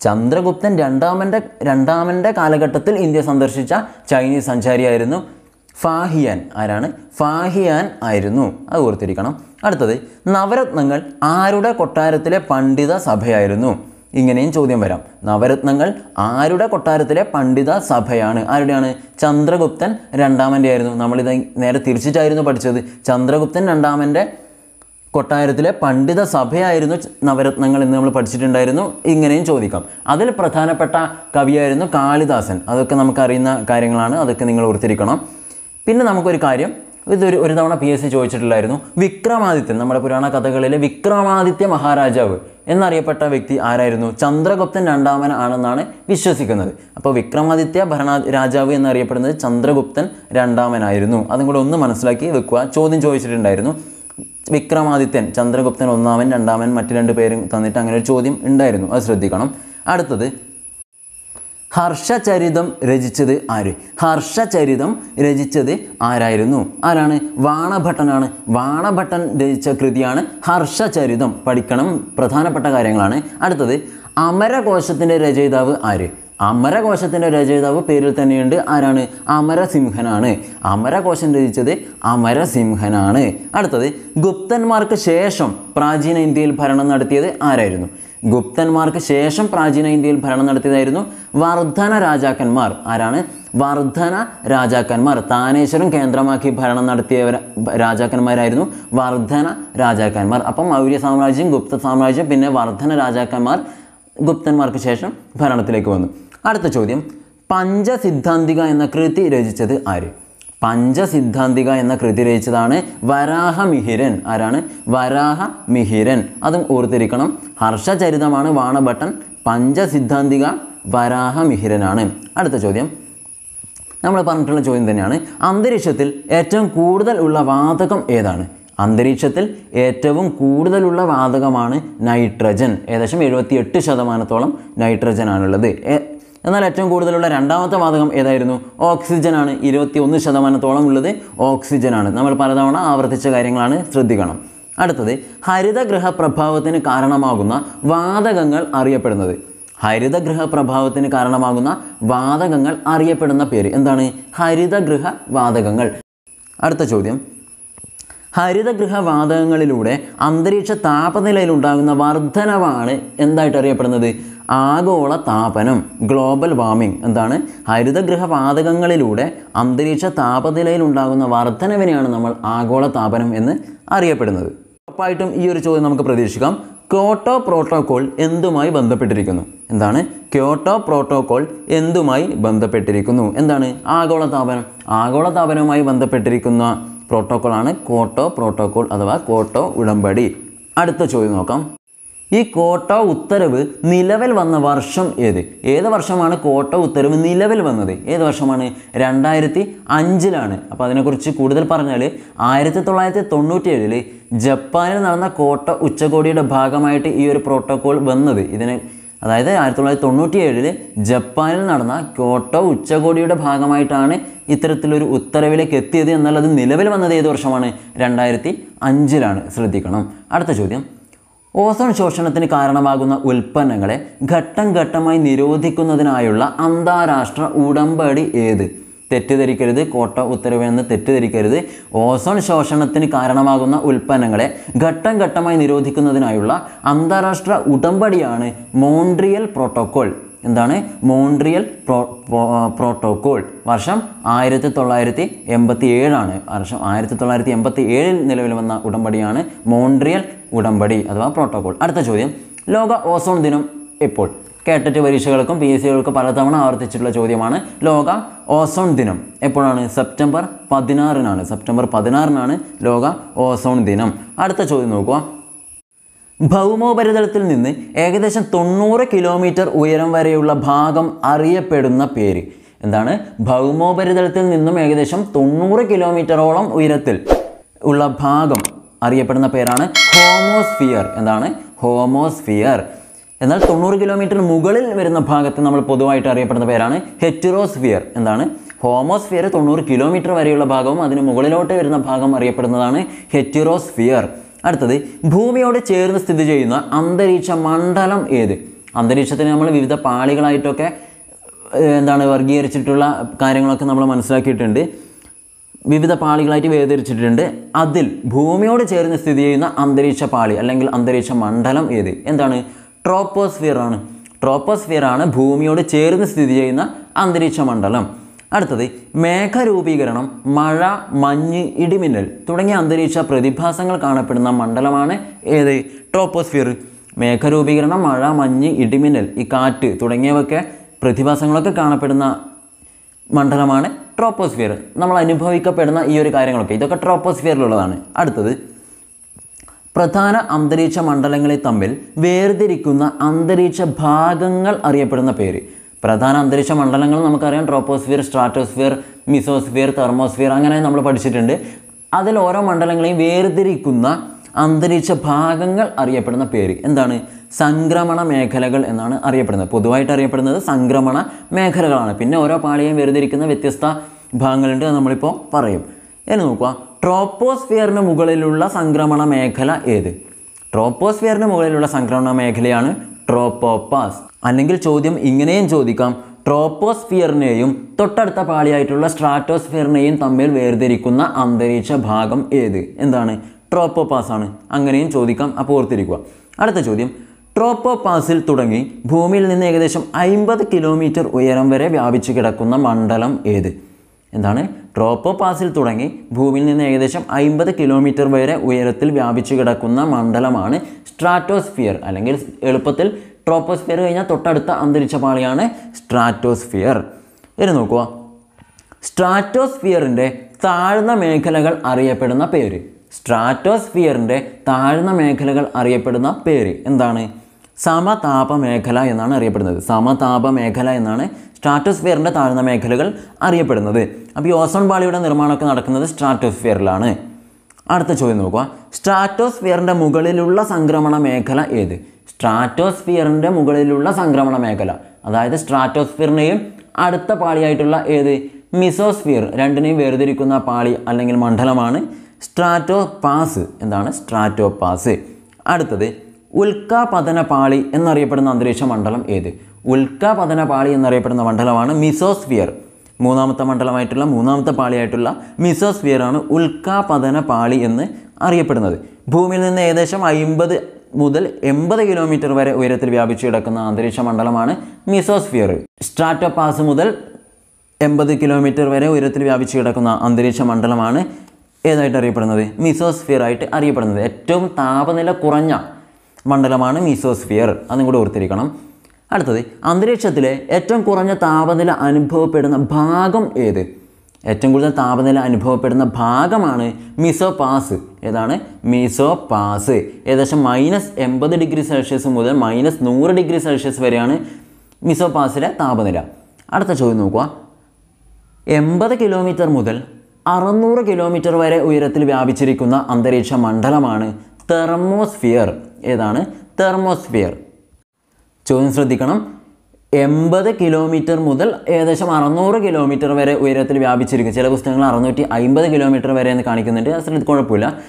ചന്ദ്രഗുപ്തൻ രണ്ടാമന്റെ രണ്ടാമന്റെ കാലഘട്ടത്തിൽ ഇന്ത്യ സന്ദർശിച്ച ചൈനീസ് സഞ്ചാരിയായിരുന്നു ഫാഹിയാൻ. ആരാണ്? ഫാഹിയാൻ ആയിരുന്നു. അത് ഓർത്തിരിക്കണം. അടുത്തത് നവരത്നങ്ങൾ ആരുടെ കൊട്ടാരത്തിലെ പണ്ഡിത സഭയായിരുന്നു? ഇങ്ങനെയും ചോദ്യം വരാം. നവരത്നങ്ങൾ ആരുടെ കൊട്ടാരത്തിലെ പണ്ഡിത സഭയാണ്? ആരുടെയാണ്? ചന്ദ്രഗുപ്തൻ രണ്ടാമന്റെ ആയിരുന്നു നമ്മളിത് നേരെ തിരിച്ചിട്ടായിരുന്നു പഠിച്ചത്. ചന്ദ്രഗുപ്തൻ രണ്ടാമന്റെ കൊട്ടാരത്തിലെ പണ്ഡിത സഭയായിരുന്നു നവരത്നങ്ങൾ എന്ന് നമ്മൾ പഠിച്ചിട്ടുണ്ടായിരുന്നു. ഇങ്ങനെയും ചോദിക്കാം. അതിൽ പ്രധാനപ്പെട്ട കവിയായിരുന്നു കാളിദാസൻ. അതൊക്കെ നമുക്കറിയുന്ന കാര്യങ്ങളാണ്. അതൊക്കെ നിങ്ങൾ ഓർത്തിരിക്കണം. പിന്നെ നമുക്കൊരു കാര്യം. ഇതൊരു ഒരു തവണ പി എസ് സി ചോദിച്ചിട്ടുണ്ടായിരുന്നു. വിക്രമാദിത്യൻ നമ്മുടെ പുരാണ കഥകളിലെ വിക്രമാദിത്യ മഹാരാജാവ് എന്നറിയപ്പെട്ട വ്യക്തി ആരായിരുന്നു? ചന്ദ്രഗുപ്തൻ രണ്ടാമൻ ആണെന്നാണ് വിശ്വസിക്കുന്നത്. അപ്പോൾ വിക്രമാദിത്യ ഭരണ രാജാവ് എന്നറിയപ്പെടുന്നത് ചന്ദ്രഗുപ്തൻ രണ്ടാമനായിരുന്നു. അതും കൂടെ ഒന്ന് മനസ്സിലാക്കി വെക്കുക. ചോദ്യം ചോദിച്ചിട്ടുണ്ടായിരുന്നു. വിക്രമാദിത്യൻ ചന്ദ്രഗുപ്തൻ ഒന്നാമൻ രണ്ടാമൻ മറ്റു രണ്ട് പേരും തന്നിട്ട് അങ്ങനെ ഒരു ചോദ്യം ഉണ്ടായിരുന്നു. അത് ശ്രദ്ധിക്കണം. അടുത്തത് ഹർഷചരിതം രചിച്ചത് ആര്? ഹർഷചരിതം രചിച്ചത് ആരായിരുന്നു? ആരാണ്? വാണഭട്ടനാണ്. വാണഭട്ടൻ രചിച്ച കൃതിയാണ് ഹർഷചരിതം. പഠിക്കണം. പ്രധാനപ്പെട്ട കാര്യങ്ങളാണ്. അടുത്തത് അമരകോശത്തിന്റെ രചയിതാവ് ആര്? അമരകോശത്തിന്റെ രചയിതാവ് പേരിൽ തന്നെയുണ്ട്. ആരാണ്? അമരസിംഹനാണ്. അമരകോശം രചിച്ചത് അമരസിംഹനാണ്. അടുത്തത് ഗുപ്തന്മാർക്ക് ശേഷം പ്രാചീന ഇന്ത്യയിൽ ഭരണം നടത്തിയത് ആരായിരുന്നു? ഗുപ്തന്മാർക്ക് ശേഷം പ്രാചീന ഇന്ത്യയിൽ ഭരണം നടത്തിയതായിരുന്നു വർദ്ധന രാജാക്കന്മാർ. ആരാണ്? വർദ്ധന രാജാക്കന്മാർ. താനേശ്വരം കേന്ദ്രമാക്കി ഭരണം നടത്തിയ രാജാക്കന്മാരായിരുന്നു വർദ്ധന രാജാക്കന്മാർ. അപ്പം മൗര്യ സാമ്രാജ്യം ഗുപ്ത സാമ്രാജ്യം പിന്നെ വർദ്ധന രാജാക്കന്മാർ ഗുപ്തന്മാർക്ക് ശേഷം ഭരണത്തിലേക്ക് വന്നു. അടുത്ത ചോദ്യം. പഞ്ചസിദ്ധാന്തിക എന്ന കൃതി രചിച്ചത് ആര്? പഞ്ചസിദ്ധാന്തിക എന്ന കൃതി രചിച്ചതാണ് വരാഹമിഹിരൻ. ആരാണ്? വരാഹമിഹിരൻ. അതും ഓർത്തിരിക്കണം. ഹർഷചരിതമാണ് വാണഭട്ടൻ. പഞ്ചസിദ്ധാന്തിക വരാഹമിഹിരനാണ്. അടുത്ത ചോദ്യം. നമ്മൾ പറഞ്ഞിട്ടുള്ള ചോദ്യം തന്നെയാണ്. അന്തരീക്ഷത്തിൽ ഏറ്റവും കൂടുതൽ ഉള്ള വാതകം ഏതാണ്? അന്തരീക്ഷത്തിൽ ഏറ്റവും കൂടുതലുള്ള വാതകമാണ് നൈട്രജൻ. ഏകദേശം എഴുപത്തിയെട്ട് ശതമാനത്തോളം നൈട്രജൻ ആണുള്ളത് എന്നാൽ ഏറ്റവും കൂടുതലുള്ള രണ്ടാമത്തെ വാതകം ഏതായിരുന്നു? ഓക്സിജൻ ആണ് ഇരുപത്തി ഒന്ന് ശതമാനത്തോളം ഉള്ളത് ഓക്സിജൻ ആണ് നമ്മൾ പലതവണ ആവർത്തിച്ച കാര്യങ്ങളാണ് ശ്രദ്ധിക്കണം. അടുത്തത് ഹരിതഗൃഹ പ്രഭാവത്തിന് കാരണമാകുന്ന വാതകങ്ങൾ അറിയപ്പെടുന്നത്. ഹരിതഗൃഹ പ്രഭാവത്തിന് കാരണമാകുന്ന വാതകങ്ങൾ അറിയപ്പെടുന്ന പേര് എന്താണ്? ഹരിതഗൃഹ വാതകങ്ങൾ അടുത്ത ചോദ്യം ഹരിതഗൃഹ വാതകങ്ങളിലൂടെ അന്തരീക്ഷ താപനിലയിൽ ഉണ്ടാകുന്ന വർധനവാണ് എന്തായിട്ട് അറിയപ്പെടുന്നത്? ആഗോള താപനം ഗ്ലോബൽ വാർമിംഗ് എന്താണ്? ഹരിതഗൃഹ വാതകങ്ങളിലൂടെ അന്തരീക്ഷ താപനിലയിൽ ഉണ്ടാകുന്ന വർധനവിനെയാണ് നമ്മൾ ആഗോള താപനം എന്ന് അറിയപ്പെടുന്നത്. ഉറപ്പായിട്ടും ഈ ഒരു ചോദ്യം നമുക്ക് പ്രതീക്ഷിക്കാം. ക്യോട്ടോ പ്രോട്ടോകോൾ എന്തുമായി ബന്ധപ്പെട്ടിരിക്കുന്നു? എന്താണ്? ക്യോട്ടോ പ്രോട്ടോകോൾ എന്തുമായി ബന്ധപ്പെട്ടിരിക്കുന്നു? എന്താണ്? ആഗോളതാപനം ആഗോളതാപനവുമായി ബന്ധപ്പെട്ടിരിക്കുന്ന പ്രോട്ടോകോളാണ് കോട്ടോ പ്രോട്ടോക്കോൾ അഥവാ കോട്ടോ ഉടമ്പടി. അടുത്ത ചോദ്യം നോക്കാം. ഈ കോട്ടോ ഉത്തരവ് നിലവിൽ വന്ന വർഷം ഏത്? ഏത് വർഷമാണ് കോട്ടോ ഉത്തരവ് നിലവിൽ വന്നത്? ഏത് വർഷമാണ്? രണ്ടായിരത്തി അഞ്ചിലാണ് അപ്പോൾ അതിനെക്കുറിച്ച് കൂടുതൽ പറഞ്ഞാൽ ആയിരത്തി തൊള്ളായിരത്തി തൊണ്ണൂറ്റി ഏഴിൽ ജപ്പാനിൽ നടന്ന കോട്ടോ ഉച്ചകോടിയുടെ ഭാഗമായിട്ട് ഈ ഒരു പ്രോട്ടോക്കോൾ വന്നത്. ഇതിനെ അതായത് ആയിരത്തി തൊള്ളായിരത്തി തൊണ്ണൂറ്റി ഏഴിൽ ജപ്പാനിൽ നടന്ന ക്യോട്ടോ ഉച്ചകോടിയുടെ ഭാഗമായിട്ടാണ് ഇത്തരത്തിലൊരു ഉത്തരവിലേക്ക് എത്തിയത് എന്നാൽ അത് നിലവിൽ വന്നത് ഏത് വർഷമാണ്? രണ്ടായിരത്തി അഞ്ചിലാണ് ശ്രദ്ധിക്കണം. അടുത്ത ചോദ്യം. ഓസോൺ ശോഷണത്തിന് കാരണമാകുന്ന ഉൽപ്പന്നങ്ങളെ ഘട്ടം ഘട്ടമായി നിരോധിക്കുന്നതിനായുള്ള അന്താരാഷ്ട്ര ഉടമ്പടി ഏത്? തെറ്റിദ്ധരിക്കരുത് കോട്ട ഉത്തരവെന്ന് തെറ്റിദ്ധരിക്കരുത്. ഓസോൺ ശോഷണത്തിന് കാരണമാകുന്ന ഉൽപ്പന്നങ്ങളെ ഘട്ടം ഘട്ടമായി നിരോധിക്കുന്നതിനായുള്ള അന്താരാഷ്ട്ര ഉടമ്പടിയാണ് മോൺട്രിയൽ പ്രോട്ടോക്കോൾ എന്താണ്? Montreal pro protocol. വർഷം ആയിരത്തി തൊള്ളായിരത്തി എൺപത്തി ഏഴാണ് വർഷം ആയിരത്തി തൊള്ളായിരത്തി എൺപത്തി ഏഴിൽ നിലവിൽ വന്ന ഉടമ്പടിയാണ് മോൺട്രിയൽ ഉടമ്പടി അഥവാ പ്രോട്ടോക്കോൾ അടുത്ത ചോദ്യം. ലോക ഓസോൺ ദിനം എപ്പോൾ? കേട്ടറ്റ് പരീക്ഷകൾക്കും പി എസ് സികൾക്കും പലതവണ ആവർത്തിച്ചിട്ടുള്ള ചോദ്യമാണ്. ലോക ഓസോൺ ദിനം. എപ്പോഴാണ്? സെപ്റ്റംബർ പതിനാറിനാണ്. സെപ്റ്റംബർ പതിനാറിനാണ് ലോക ഓസോൺ ദിനം. അടുത്ത ചോദ്യം നോക്കുക. ഭൗമോപരിതലത്തിൽ നിന്ന് ഏകദേശം തൊണ്ണൂറ് കിലോമീറ്റർ ഉയരം വരെയുള്ള ഭാഗം അറിയപ്പെടുന്ന പേര്. എന്താണ്? ഭൗമോപരിതലത്തിൽ നിന്നും ഏകദേശം തൊണ്ണൂറ് കിലോമീറ്ററോളം ഉയരത്തിൽ ഉള്ള ഭാഗം അറിയപ്പെടുന്ന പേരാണ് ഹോമോസ്ഫിയർ. എന്താണ്? ഹോമോസ്ഫിയർ. എന്നാൽ തൊണ്ണൂറ് കിലോമീറ്റർ മുകളിൽ വരുന്ന ഭാഗത്ത് നമ്മൾ പൊതുവായിട്ട് അറിയപ്പെടുന്ന പേരാണ് ഹെറ്റിറോസ്ഫിയർ. എന്താണ്? ഹോമോസ്ഫിയർ തൊണ്ണൂറ് കിലോമീറ്റർ വരെയുള്ള ഭാഗവും അതിന് മുകളിലോട്ട് വരുന്ന ഭാഗം അറിയപ്പെടുന്നതാണ് ഹെറ്റിറോസ്ഫിയർ. അടുത്തത് ഭൂമിയോട് ചേർന്ന് സ്ഥിതി ചെയ്യുന്ന അന്തരീക്ഷ മണ്ഡലം ഏത്? അന്തരീക്ഷത്തിന് നമ്മൾ വിവിധ പാളികളായിട്ടൊക്കെ എന്താണ് വർഗീകരിച്ചിട്ടുള്ള കാര്യങ്ങളൊക്കെ നമ്മൾ മനസ്സിലാക്കിയിട്ടുണ്ട്. വിവിധ പാളികളായിട്ട് വേർതിരിച്ചിട്ടുണ്ട്. അതിൽ ഭൂമിയോട് ചേർന്ന് സ്ഥിതി ചെയ്യുന്ന അന്തരീക്ഷ പാളി അല്ലെങ്കിൽ അന്തരീക്ഷ മണ്ഡലം ഏത്? എന്താണ്? ട്രോപ്പോസ്ഫിയർ ആണ് ട്രോപ്പോസ്ഫിയർ ആണ് ഭൂമിയോട് ചേർന്ന് സ്ഥിതി ചെയ്യുന്ന അന്തരീക്ഷ മണ്ഡലം. അടുത്തത് മേഘരൂപീകരണം മഴ മഞ്ഞ് ഇടിമിന്നൽ തുടങ്ങിയ അന്തരീക്ഷ പ്രതിഭാസങ്ങൾ കാണപ്പെടുന്ന മണ്ഡലമാണ് ഏത്? ട്രോപ്പോസ്ഫിയർ. മേഘരൂപീകരണം മഴ മഞ്ഞ് ഇടിമിന്നൽ ഈ കാറ്റ് തുടങ്ങിയവയൊക്കെ പ്രതിഭാസങ്ങളൊക്കെ കാണപ്പെടുന്ന മണ്ഡലമാണ് ട്രോപ്പോസ്ഫിയർ. നമ്മൾ അനുഭവിക്കപ്പെടുന്ന ഈ ഒരു കാര്യങ്ങളൊക്കെ ഇതൊക്കെ ട്രോപ്പോസ്ഫിയറിലുള്ളതാണ്. അടുത്തത് പ്രധാന അന്തരീക്ഷ മണ്ഡലങ്ങളെ തമ്മിൽ വേർതിരിക്കുന്ന അന്തരീക്ഷ ഭാഗങ്ങൾ അറിയപ്പെടുന്ന പേര്. പ്രധാന അന്തരീക്ഷ മണ്ഡലങ്ങൾ നമുക്കറിയാം. ട്രോപ്പോസ്ഫിയർ സ്ട്രാറ്റോസ്ഫിയർ മിസോസ്ഫിയർ തെർമോസ്ഫിയർ അങ്ങനെ നമ്മൾ പഠിച്ചിട്ടുണ്ട്. അതിൽ ഓരോ മണ്ഡലങ്ങളെയും വേർതിരിക്കുന്ന അന്തരീക്ഷ ഭാഗങ്ങൾ അറിയപ്പെടുന്ന പേര്. എന്താണ്? സംക്രമണ മേഖലകൾ എന്നാണ് അറിയപ്പെടുന്നത്. പൊതുവായിട്ട് അറിയപ്പെടുന്നത് സംക്രമണ മേഖലകളാണ്. പിന്നെ ഓരോ പാളിയെയും വേർതിരിക്കുന്ന വ്യത്യസ്ത ഭാഗങ്ങളുണ്ട് നമ്മളിപ്പോൾ പറയും. ഇനി നോക്കുക ട്രോപ്പോസ്ഫിയറിന് മുകളിലുള്ള സംക്രമണ മേഖല ഏത്? ട്രോപ്പോസ്ഫിയറിന് മുകളിലുള്ള സംക്രമണ മേഖലയാണ് ട്രോപ്പോപാസ്. അല്ലെങ്കിൽ ചോദ്യം ഇങ്ങനെയും ചോദിക്കാം. ട്രോപ്പോസ്ഫിയറിനെയും തൊട്ടടുത്ത പാളിയായിട്ടുള്ള സ്ട്രാറ്റോസ്ഫിയറിനെയും തമ്മിൽ വേർതിരിക്കുന്ന അന്തരീക്ഷ ഭാഗം ഏത്? എന്താണ്? ട്രോപ്പോപാസ് ആണ് അങ്ങനെയും ചോദിക്കാം. അപ്പോൾ ഓർത്തിരിക്കുക. അടുത്ത ചോദ്യം. ട്രോപ്പോപാസിൽ തുടങ്ങി ഭൂമിയിൽ നിന്ന് ഏകദേശം അമ്പത് കിലോമീറ്റർ ഉയരം വരെ വ്യാപിച്ചു കിടക്കുന്ന മണ്ഡലം ഏത്? എന്താണ്? ട്രോപ്പോപാസിൽ തുടങ്ങി ഭൂമിയിൽ നിന്ന് ഏകദേശം അമ്പത് കിലോമീറ്റർ വരെ ഉയരത്തിൽ വ്യാപിച്ചു കിടക്കുന്ന മണ്ഡലമാണ് സ്ട്രാറ്റോസ്ഫിയർ. അല്ലെങ്കിൽ എളുപ്പത്തിൽ ട്രോപ്പോസ്ഫിയർ കഴിഞ്ഞാൽ തൊട്ടടുത്ത അന്തരീക്ഷ പാളിയാണ് സ്ട്രാറ്റോസ്ഫിയർ. ഇനി നോക്കുക. സ്ട്രാറ്റോസ്ഫിയറിന്റെ താഴ്ന്ന മേഖലകൾ അറിയപ്പെടുന്ന പേര്. സ്ട്രാറ്റോസ്ഫിയറിന്റെ താഴ്ന്ന മേഖലകൾ അറിയപ്പെടുന്ന പേര് എന്താണ്? സമതാപ മേഖല എന്നാണ് അറിയപ്പെടുന്നത്. സമതാപ മേഖല എന്നാണ് സ്ട്രാറ്റോസ്ഫിയറിന്റെ താഴ്ന്ന മേഖലകൾ അറിയപ്പെടുന്നത്. അപ്പോൾ ഈ ഓസോൺ പാളിയുടെ നിർമ്മാണമൊക്കെ നടക്കുന്നത് സ്ട്രാറ്റോസ്ഫിയറിലാണ് അടുത്ത ചോദ്യം നോക്കുക. സ്ട്രാറ്റോസ്ഫിയറിന്റെ മുകളിലുള്ള സംക്രമണ മേഖല ഏത്? സ്ട്രാറ്റോസ്ഫിയറിന്റെ മുകളിലുള്ള സംക്രമണ മേഖല. അതായത് സ്ട്രാറ്റോസ്ഫിയറിനെയും അടുത്ത പാളിയായിട്ടുള്ള ഏത്? മിസോസ്ഫിയർ രണ്ടിനെയും വേർതിരിക്കുന്ന പാളി അല്ലെങ്കിൽ മണ്ഡലമാണ് സ്ട്രാറ്റോപാസ് എന്താണ് സ്ട്രാറ്റോപാസ് അടുത്തത് ഉൽക്കാപതന പാളി എന്നറിയപ്പെടുന്ന അന്തരീക്ഷ മണ്ഡലം ഏത്? ഉൽക്കാപതന പാളി എന്നറിയപ്പെടുന്ന മണ്ഡലമാണ് മിസോസ്ഫിയർ. മൂന്നാമത്തെ മണ്ഡലമായിട്ടുള്ള മൂന്നാമത്തെ പാളിയായിട്ടുള്ള മിസോസ്ഫിയർ ആണ് ഉൽക്കാപതന പാളി എന്ന് അറിയപ്പെടുന്നത്. ഭൂമിയിൽ നിന്ന് ഏകദേശം അമ്പത് മുതൽ എൺപത് കിലോമീറ്റർ വരെ ഉയരത്തിൽ വ്യാപിച്ചു കിടക്കുന്ന അന്തരീക്ഷ മണ്ഡലമാണ് മിസോസ്ഫിയർ. സ്ട്രാറ്റോപാസ് മുതൽ എൺപത് കിലോമീറ്റർ വരെ ഉയരത്തിൽ വ്യാപിച്ചു കിടക്കുന്ന അന്തരീക്ഷ മണ്ഡലമാണ് ഏതായിട്ട് അറിയപ്പെടുന്നത്? മിസോസ്ഫിയർ ആയിട്ട് അറിയപ്പെടുന്നത്. ഏറ്റവും താപനില കുറഞ്ഞ മണ്ഡലമാണ് മീസോസ്ഫിയർ അതും കൂടി ഓർത്തിരിക്കണം. അടുത്തത് അന്തരീക്ഷത്തിലെ ഏറ്റവും കുറഞ്ഞ താപനില അനുഭവപ്പെടുന്ന ഭാഗം ഏത്? ഏറ്റവും കൂടുതൽ താപനില അനുഭവപ്പെടുന്ന ഭാഗമാണ് മിസോപാസ് ഏതാണ്? മിസോപാസ് ഏകദേശം മൈനസ് എൺപത് ഡിഗ്രി സെൽഷ്യസ് മുതൽ മൈനസ് നൂറ് ഡിഗ്രി സെൽഷ്യസ് വരെയാണ് മിസോപാസിലെ താപനില. അടുത്ത ചോദ്യം നോക്കുക. എൺപത് കിലോമീറ്റർ മുതൽ അറുന്നൂറ് കിലോമീറ്റർ വരെ ഉയരത്തിൽ വ്യാപിച്ചിരിക്കുന്ന അന്തരീക്ഷ മണ്ഡലമാണ് തെർമോസ്ഫിയർ. ഏതാണ്? തെർമോസ്ഫിയർ. ചോദ്യം ശ്രദ്ധിക്കണം. എൺപത് കിലോമീറ്റർ മുതൽ ഏകദേശം അറുന്നൂറ് കിലോമീറ്റർ വരെ ഉയരത്തിൽ വ്യാപിച്ചിരിക്കും ചില പുസ്തകങ്ങൾ അറുന്നൂറ്റി അമ്പത് കിലോമീറ്റർ വരെ എന്ന് കാണിക്കുന്നുണ്ട്. ശ്രദ്ധ കുഴപ്പമില്ല.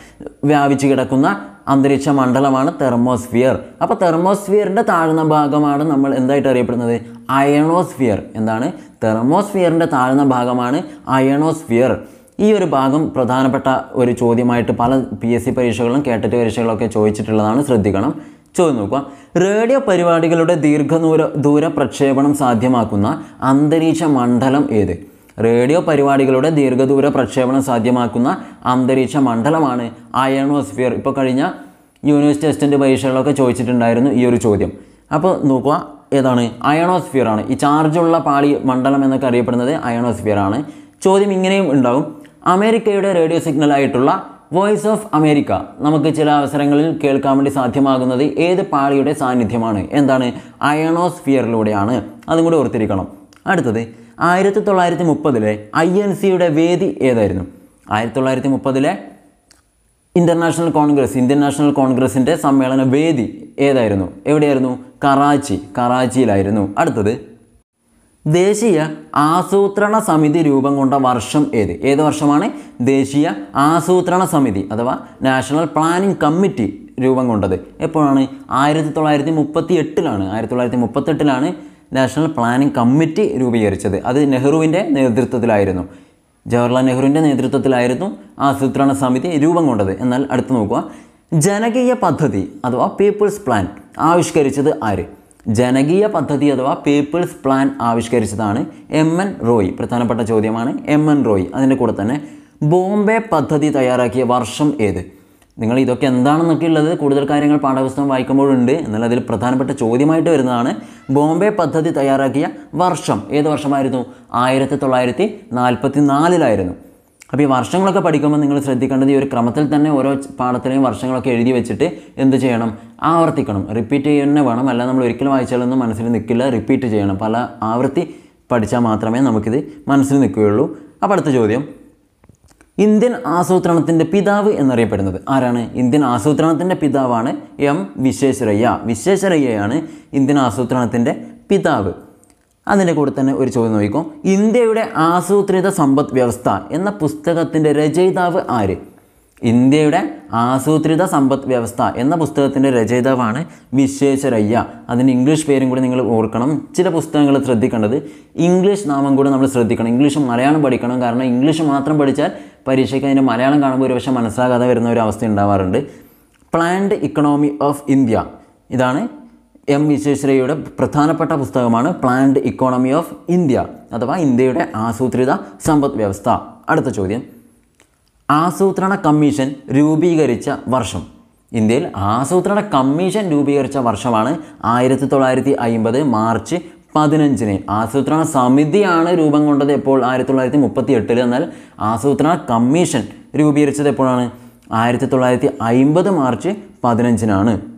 വ്യാപിച്ച് കിടക്കുന്ന അന്തരീക്ഷ മണ്ഡലമാണ് തെർമോസ്ഫിയർ. അപ്പോൾ തെർമോസ്ഫിയറിന്റെ താഴ്ന്ന ഭാഗമാണ് നമ്മൾ എന്തായിട്ട് അറിയപ്പെടുന്നത്? അയണോസ്ഫിയർ. എന്താണ്? തെർമോസ്ഫിയറിന്റെ താഴ്ന്ന ഭാഗമാണ് അയണോസ്ഫിയർ. ഈ ഒരു ഭാഗം പ്രധാനപ്പെട്ട ഒരു ചോദ്യമായിട്ട് പല പി എസ് സി പരീക്ഷകളിലും കേട്ടറ്റ് പരീക്ഷകളൊക്കെ ചോദിച്ചിട്ടുള്ളതാണ് ശ്രദ്ധിക്കണം. ചോദ്യം നോക്കുക. റേഡിയോ പരിപാടികളുടെ ദീർഘദൂര ദൂര പ്രക്ഷേപണം സാധ്യമാക്കുന്ന അന്തരീക്ഷ മണ്ഡലം ഏത്? റേഡിയോ പരിപാടികളുടെ ദീർഘദൂര പ്രക്ഷേപണം സാധ്യമാക്കുന്ന അന്തരീക്ഷ മണ്ഡലമാണ് അയണോസ്ഫിയർ ഇപ്പോൾ കഴിഞ്ഞ യൂണിവേഴ്സിറ്റി ടെസ്റ്റിന്റെ പരീക്ഷകളൊക്കെ ചോദിച്ചിട്ടുണ്ടായിരുന്നു ഈ ഒരു ചോദ്യം. അപ്പോൾ നോക്കുക ഏതാണ്? അയണോസ്ഫിയർ ആണ്. ഈ ചാർജുള്ള പാളി മണ്ഡലം എന്നൊക്കെ അറിയപ്പെടുന്നത് അയണോസ്ഫിയർ ആണ്. ചോദ്യം ഇങ്ങനെയും ഉണ്ടാവും അമേരിക്കയുടെ റേഡിയോ സിഗ്നൽ ആയിട്ടുള്ള വോയിസ് ഓഫ് അമേരിക്ക. നമുക്ക് ചില അവസരങ്ങളിൽ കേൾക്കാൻ വേണ്ടി സാധ്യമാകുന്നത് ഏത് പാളിയുടെ സാന്നിധ്യമാണ്? എന്താണ്? അയണോസ്ഫിയറിലൂടെയാണ്. അതും കൂടി ഓർത്തിരിക്കണം. അടുത്തത് ആയിരത്തി തൊള്ളായിരത്തി മുപ്പതിലെ ഐ എൻ സിയുടെ വേദി ഏതായിരുന്നു? ആയിരത്തി തൊള്ളായിരത്തി മുപ്പതിലെ ഇന്റർനാഷണൽ കോൺഗ്രസ് ഇന്ത്യൻ നാഷണൽ കോൺഗ്രസിന്റെ സമ്മേളന വേദി ഏതായിരുന്നു? എവിടെയായിരുന്നു? കറാച്ചി കറാച്ചിയിലായിരുന്നു. അടുത്തത് ദേശീയ ആസൂത്രണ സമിതി രൂപം കൊണ്ട വർഷം ഏത്? ഏത് വർഷമാണ്? ദേശീയ ആസൂത്രണ സമിതി അഥവാ നാഷണൽ പ്ലാനിംഗ് കമ്മിറ്റി രൂപം കൊണ്ടത്. എപ്പോഴാണ്? ആയിരത്തി തൊള്ളായിരത്തി മുപ്പത്തി എട്ടിലാണ് ആയിരത്തി തൊള്ളായിരത്തി മുപ്പത്തെട്ടിലാണ് നാഷണൽ പ്ലാനിംഗ് കമ്മിറ്റി രൂപീകരിച്ചത്. അത് നെഹ്റുവിന്റെ നേതൃത്വത്തിലായിരുന്നു. ജവഹർലാൽ നെഹ്റുവിന്റെ നേതൃത്വത്തിലായിരുന്നു ആസൂത്രണ സമിതി രൂപം കൊണ്ടത്. എന്നാൽ അടുത്ത് നോക്കുക. ജനകീയ പദ്ധതി അഥവാ പീപ്പിൾസ് പ്ലാൻ ആവിഷ്കരിച്ചത് ആര്? ജനകീയ പദ്ധതി അഥവാ പീപ്പിൾസ് പ്ലാൻ ആവിഷ്കരിച്ചതാണ് എം എൻ റോയ് പ്രധാനപ്പെട്ട ചോദ്യമാണ് എം എൻ റോയ് അതിന്റെ കൂടെ തന്നെ ബോംബെ പദ്ധതി തയ്യാറാക്കിയ വർഷം ഏത്? നിങ്ങൾ ഇതൊക്കെ എന്താണെന്നൊക്കെ ഉള്ളത് കൂടുതൽ കാര്യങ്ങൾ പാഠപുസ്തകം വായിക്കുമ്പോഴുണ്ട്. എന്നാൽ അതിൽ പ്രധാനപ്പെട്ട ചോദ്യമായിട്ട് വരുന്നതാണ് ബോംബെ പദ്ധതി തയ്യാറാക്കിയ വർഷം ഏത് വർഷമായിരുന്നു? ആയിരത്തി തൊള്ളായിരത്തി നാൽപ്പത്തി നാലിലായിരുന്നു. അപ്പോൾ ഈ വർഷങ്ങളൊക്കെ പഠിക്കുമ്പോൾ നിങ്ങൾ ശ്രദ്ധിക്കേണ്ടത് ഈ ഒരു ക്രമത്തിൽ തന്നെ ഓരോ പാഠത്തിലെയും വർഷങ്ങളൊക്കെ എഴുതി വെച്ചിട്ട് എന്ത് ചെയ്യണം? ആവർത്തിക്കണം. റിപ്പീറ്റ് ചെയ്യുന്ന വേണം. അല്ല നമ്മൾ ഒരിക്കലും വായിച്ചാലൊന്നും മനസ്സിൽ നിൽക്കില്ല. റിപ്പീറ്റ് ചെയ്യണം. പല ആവർത്തി പഠിച്ചാൽ മാത്രമേ നമുക്കിത് മനസ്സിൽ നിൽക്കുകയുള്ളൂ. അപ്പോൾ അടുത്ത ചോദ്യം. ഇന്ത്യൻ ആസൂത്രണത്തിന്റെ പിതാവ് എന്നറിയപ്പെടുന്നത് ആരാണ്? ഇന്ത്യൻ ആസൂത്രണത്തിന്റെ പിതാവാണ് എം വിശ്വേശ്വരയ്യ. വിശ്വേശ്വരയ്യയാണ് ഇന്ത്യൻ ആസൂത്രണത്തിന്റെ പിതാവ്. അതിന്റെ കൂടെ തന്നെ ഒരു ചോദ്യം നോക്കിക്കോ ഇന്ത്യയുടെ ആസൂത്രിത സമ്പദ് വ്യവസ്ഥ എന്ന പുസ്തകത്തിന്റെ രചയിതാവ് ആര്? ഇന്ത്യയുടെ ആസൂത്രിത സമ്പദ് വ്യവസ്ഥ എന്ന പുസ്തകത്തിന്റെ രചയിതാവാണ് വിശ്വേശ്വരയ്യ. അതിന് ഇംഗ്ലീഷ് പേരും കൂടി നിങ്ങൾ ഓർക്കണം. ചില പുസ്തകങ്ങൾ ശ്രദ്ധിക്കേണ്ടത് ഇംഗ്ലീഷ് നാമം കൂടി നമ്മൾ ശ്രദ്ധിക്കണം. ഇംഗ്ലീഷും മലയാളം പഠിക്കണം. കാരണം ഇംഗ്ലീഷ് മാത്രം പഠിച്ചാൽ പരീക്ഷയ്ക്ക് അതിന്റെ മലയാളം കാണുമ്പോൾ ഒരുപക്ഷെ മനസ്സിലാകാതെ വരുന്ന ഒരു അവസ്ഥ ഉണ്ടാവാറുണ്ട്. പ്ലാൻഡ് ഇക്കണോമി ഓഫ് ഇന്ത്യ ഇതാണ് എം വിശ്വേശ്വരയ്യയുടെ പ്രധാനപ്പെട്ട പുസ്തകമാണ് പ്ലാൻഡ് ഇക്കോണമി ഓഫ് ഇന്ത്യ അഥവാ ഇന്ത്യയുടെ ആസൂത്രിത സമ്പദ് വ്യവസ്ഥ. അടുത്ത ചോദ്യം. ആസൂത്രണ കമ്മീഷൻ രൂപീകരിച്ച വർഷം. ഇന്ത്യയിൽ ആസൂത്രണ കമ്മീഷൻ രൂപീകരിച്ച വർഷമാണ് ആയിരത്തി തൊള്ളായിരത്തി അയിമ്പത് മാർച്ച് പതിനഞ്ചിന്. ആസൂത്രണ സമിതിയാണ് രൂപം കൊണ്ടത് എപ്പോൾ? ആയിരത്തി തൊള്ളായിരത്തി മുപ്പത്തി എട്ടിൽ എന്നാൽ ആസൂത്രണ കമ്മീഷൻ രൂപീകരിച്ചത് എപ്പോഴാണ്? ആയിരത്തി തൊള്ളായിരത്തി അയിമ്പത് മാർച്ച് പതിനഞ്ചിനാണ്.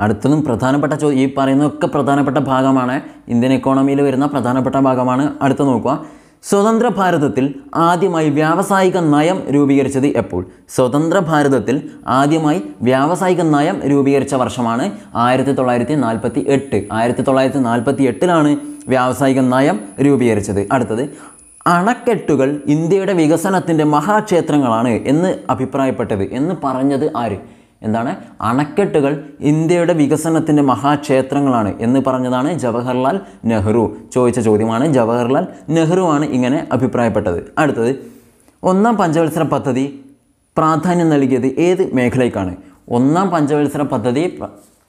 അടുത്തതും പ്രധാനപ്പെട്ട ചോദ്യം ഈ പറയുന്നതൊക്കെ പ്രധാനപ്പെട്ട ഭാഗമാണ്. ഇന്ത്യൻ എക്കോണമിയിൽ വരുന്ന പ്രധാനപ്പെട്ട ഭാഗമാണ്. അടുത്ത നോക്കുക. സ്വതന്ത്ര ഭാരതത്തിൽ ആദ്യമായി വ്യാവസായിക നയം രൂപീകരിച്ചത് എപ്പോൾ? സ്വതന്ത്ര ഭാരതത്തിൽ ആദ്യമായി വ്യാവസായിക നയം രൂപീകരിച്ച വർഷമാണ് ആയിരത്തി തൊള്ളായിരത്തി നാൽപ്പത്തി എട്ട് ആയിരത്തി തൊള്ളായിരത്തി നാൽപ്പത്തി എട്ടിലാണ് വ്യാവസായിക നയം രൂപീകരിച്ചത്. അടുത്തത് അണക്കെട്ടുകൾ ഇന്ത്യയുടെ വികസനത്തിന്റെ മഹാക്ഷേത്രങ്ങളാണ് എന്ന് അഭിപ്രായപ്പെട്ടത് എന്ന് പറഞ്ഞത് ആര്? എന്താണ്? അണക്കെട്ടുകൾ ഇന്ത്യയുടെ വികസനത്തിന്റെ മഹാക്ഷേത്രങ്ങളാണ് എന്ന് പറഞ്ഞതാണ് ജവഹർലാൽ നെഹ്റു. ചോദിച്ച ചോദ്യമാണ് ജവഹർലാൽ നെഹ്റു ആണ് ഇങ്ങനെ അഭിപ്രായപ്പെട്ടത്. അടുത്തത് ഒന്നാം പഞ്ചവത്സര പദ്ധതി പ്രാധാന്യം നൽകിയത് ഏത് മേഖലയ്ക്കാണ്? ഒന്നാം പഞ്ചവത്സര പദ്ധതി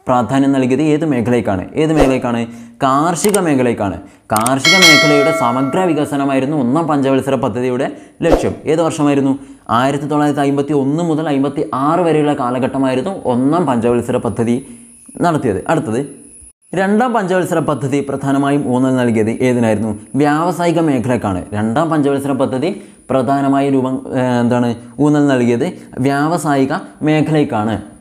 പ്രാധാന്യം നൽകിയത് ഏത് മേഖലയ്ക്കാണ്? ഏത് മേഖലയ്ക്കാണ്? കാർഷിക മേഖലയ്ക്കാണ്. കാർഷിക മേഖലയുടെ സമഗ്ര വികസനമായിരുന്നു ഒന്നാം പഞ്ചവത്സര പദ്ധതിയുടെ ലക്ഷ്യം. ഏത് വർഷമായിരുന്നു? ആയിരത്തി തൊള്ളായിരത്തി അമ്പത്തി ഒന്ന് മുതൽ അമ്പത്തി ആറ് വരെയുള്ള കാലഘട്ടമായിരുന്നു ഒന്നാം പഞ്ചവത്സര പദ്ധതി നടത്തിയത്. അടുത്തത്. രണ്ടാം പഞ്ചവത്സര പദ്ധതി പ്രധാനമായും ഊന്നൽ നൽകിയത് ഏതിനായിരുന്നു? വ്യാവസായിക മേഖലയ്ക്കാണ്. രണ്ടാം പഞ്ചവത്സര പദ്ധതി പ്രധാനമായും രൂപം എന്താണ്? ഊന്നൽ നൽകിയത് വ്യാവസായിക മേഖലയ്ക്കാണ്.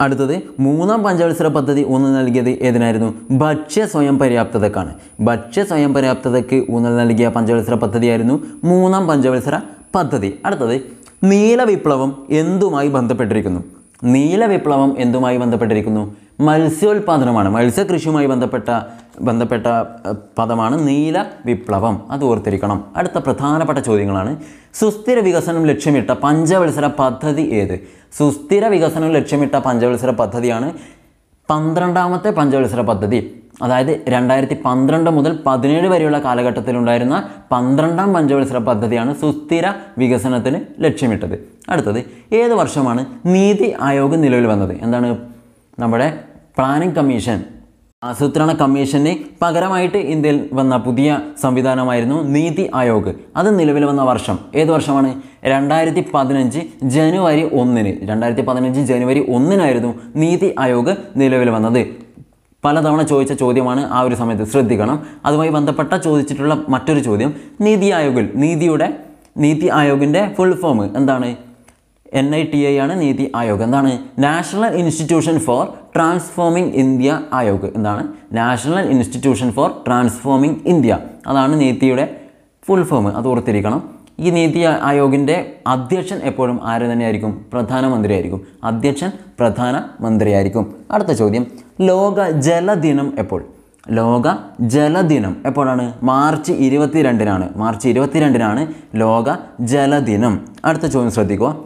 അടുത്തത് മൂന്നാം പഞ്ചവത്സര പദ്ധതി ഊന്നൽ നൽകിയത് ഏതിനായിരുന്നു? ഭക്ഷ്യ സ്വയം പര്യാപ്തതക്കാണ്. ഭക്ഷ്യ സ്വയം പര്യാപ്തതയ്ക്ക് ഊന്നൽ നൽകിയ പഞ്ചവത്സര പദ്ധതിയായിരുന്നു മൂന്നാം പഞ്ചവത്സര പദ്ധതി. അടുത്തത് നീല വിപ്ലവം എന്തുമായി ബന്ധപ്പെട്ടിരിക്കുന്നു? നീല വിപ്ലവം എന്തുമായി ബന്ധപ്പെട്ടിരിക്കുന്നു? മത്സ്യോൽപാദനമാണ്. മത്സ്യകൃഷിയുമായി ബന്ധപ്പെട്ട ബന്ധപ്പെട്ട പദമാണ് നീല വിപ്ലവം. അത് ഓർത്തിരിക്കണം. അടുത്ത പ്രധാനപ്പെട്ട ചോദ്യങ്ങളാണ്. സുസ്ഥിര വികസനം ലക്ഷ്യമിട്ട പഞ്ചവത്സര പദ്ധതി ഏത്? സുസ്ഥിര വികസനം ലക്ഷ്യമിട്ട പഞ്ചവത്സര പദ്ധതിയാണ് പന്ത്രണ്ടാമത്തെ പഞ്ചവത്സര പദ്ധതി. അതായത് രണ്ടായിരത്തി പന്ത്രണ്ട് മുതൽ പതിനേഴ് വരെയുള്ള കാലഘട്ടത്തിലുണ്ടായിരുന്ന പന്ത്രണ്ടാം പഞ്ചവത്സര പദ്ധതിയാണ് സുസ്ഥിര വികസനത്തിന് ലക്ഷ്യമിട്ടത്. അടുത്തത് ഏത് വർഷമാണ് നീതി ആയോഗ് നിലവിൽ വന്നത്? എന്താണ് നമ്മുടെ പ്ലാനിംഗ് കമ്മീഷൻ ആസൂത്രണ കമ്മീഷന് പകരമായിട്ട് ഇന്ത്യയിൽ വന്ന പുതിയ സംവിധാനമായിരുന്നു നീതി ആയോഗ്. അത് നിലവിൽ വന്ന വർഷം. ഏത് വർഷമാണ്? രണ്ടായിരത്തി പതിനഞ്ച് ജനുവരി ഒന്നിന്. രണ്ടായിരത്തി പതിനഞ്ച് ജനുവരി ഒന്നിനായിരുന്നു നീതി ആയോഗ് നിലവിൽ വന്നത്. പലതവണ ചോദിച്ച ചോദ്യമാണ് ആ ഒരു സമയത്ത് ശ്രദ്ധിക്കണം. അതുമായി ബന്ധപ്പെട്ട ചോദിച്ചിട്ടുള്ള മറ്റൊരു ചോദ്യം നീതി ആയോഗിൽ നീതിയുടെ നീതി ആയോഗിന്റെ ഫുൾ ഫോം എന്താണ്? എൻ ഐ ടി ഐ ആണ് നീതി ആയോഗ്. എന്താണ്? National institution for transforming India Aayog. എന്താണ്? National institution for transforming India അതാണ് നീതിയുടെ ഫുൾ ഫോം അത് ഓർത്തിരിക്കണം. ഈ നീതി ആയോഗിന്റെ അധ്യക്ഷൻ എപ്പോഴും ആര് തന്നെയായിരിക്കും? പ്രധാനമന്ത്രിയായിരിക്കും. അധ്യക്ഷൻ പ്രധാനമന്ത്രിയായിരിക്കും അടുത്ത ചോദ്യം. ലോക ജലദിനം എപ്പോൾ? ലോക ജലദിനം എപ്പോഴാണ്? മാർച്ച് ഇരുപത്തിരണ്ടിനാണ്. മാർച്ച് ഇരുപത്തിരണ്ടിനാണ് ലോക ജലദിനം അടുത്ത ചോദ്യം ശ്രദ്ധിക്കുക.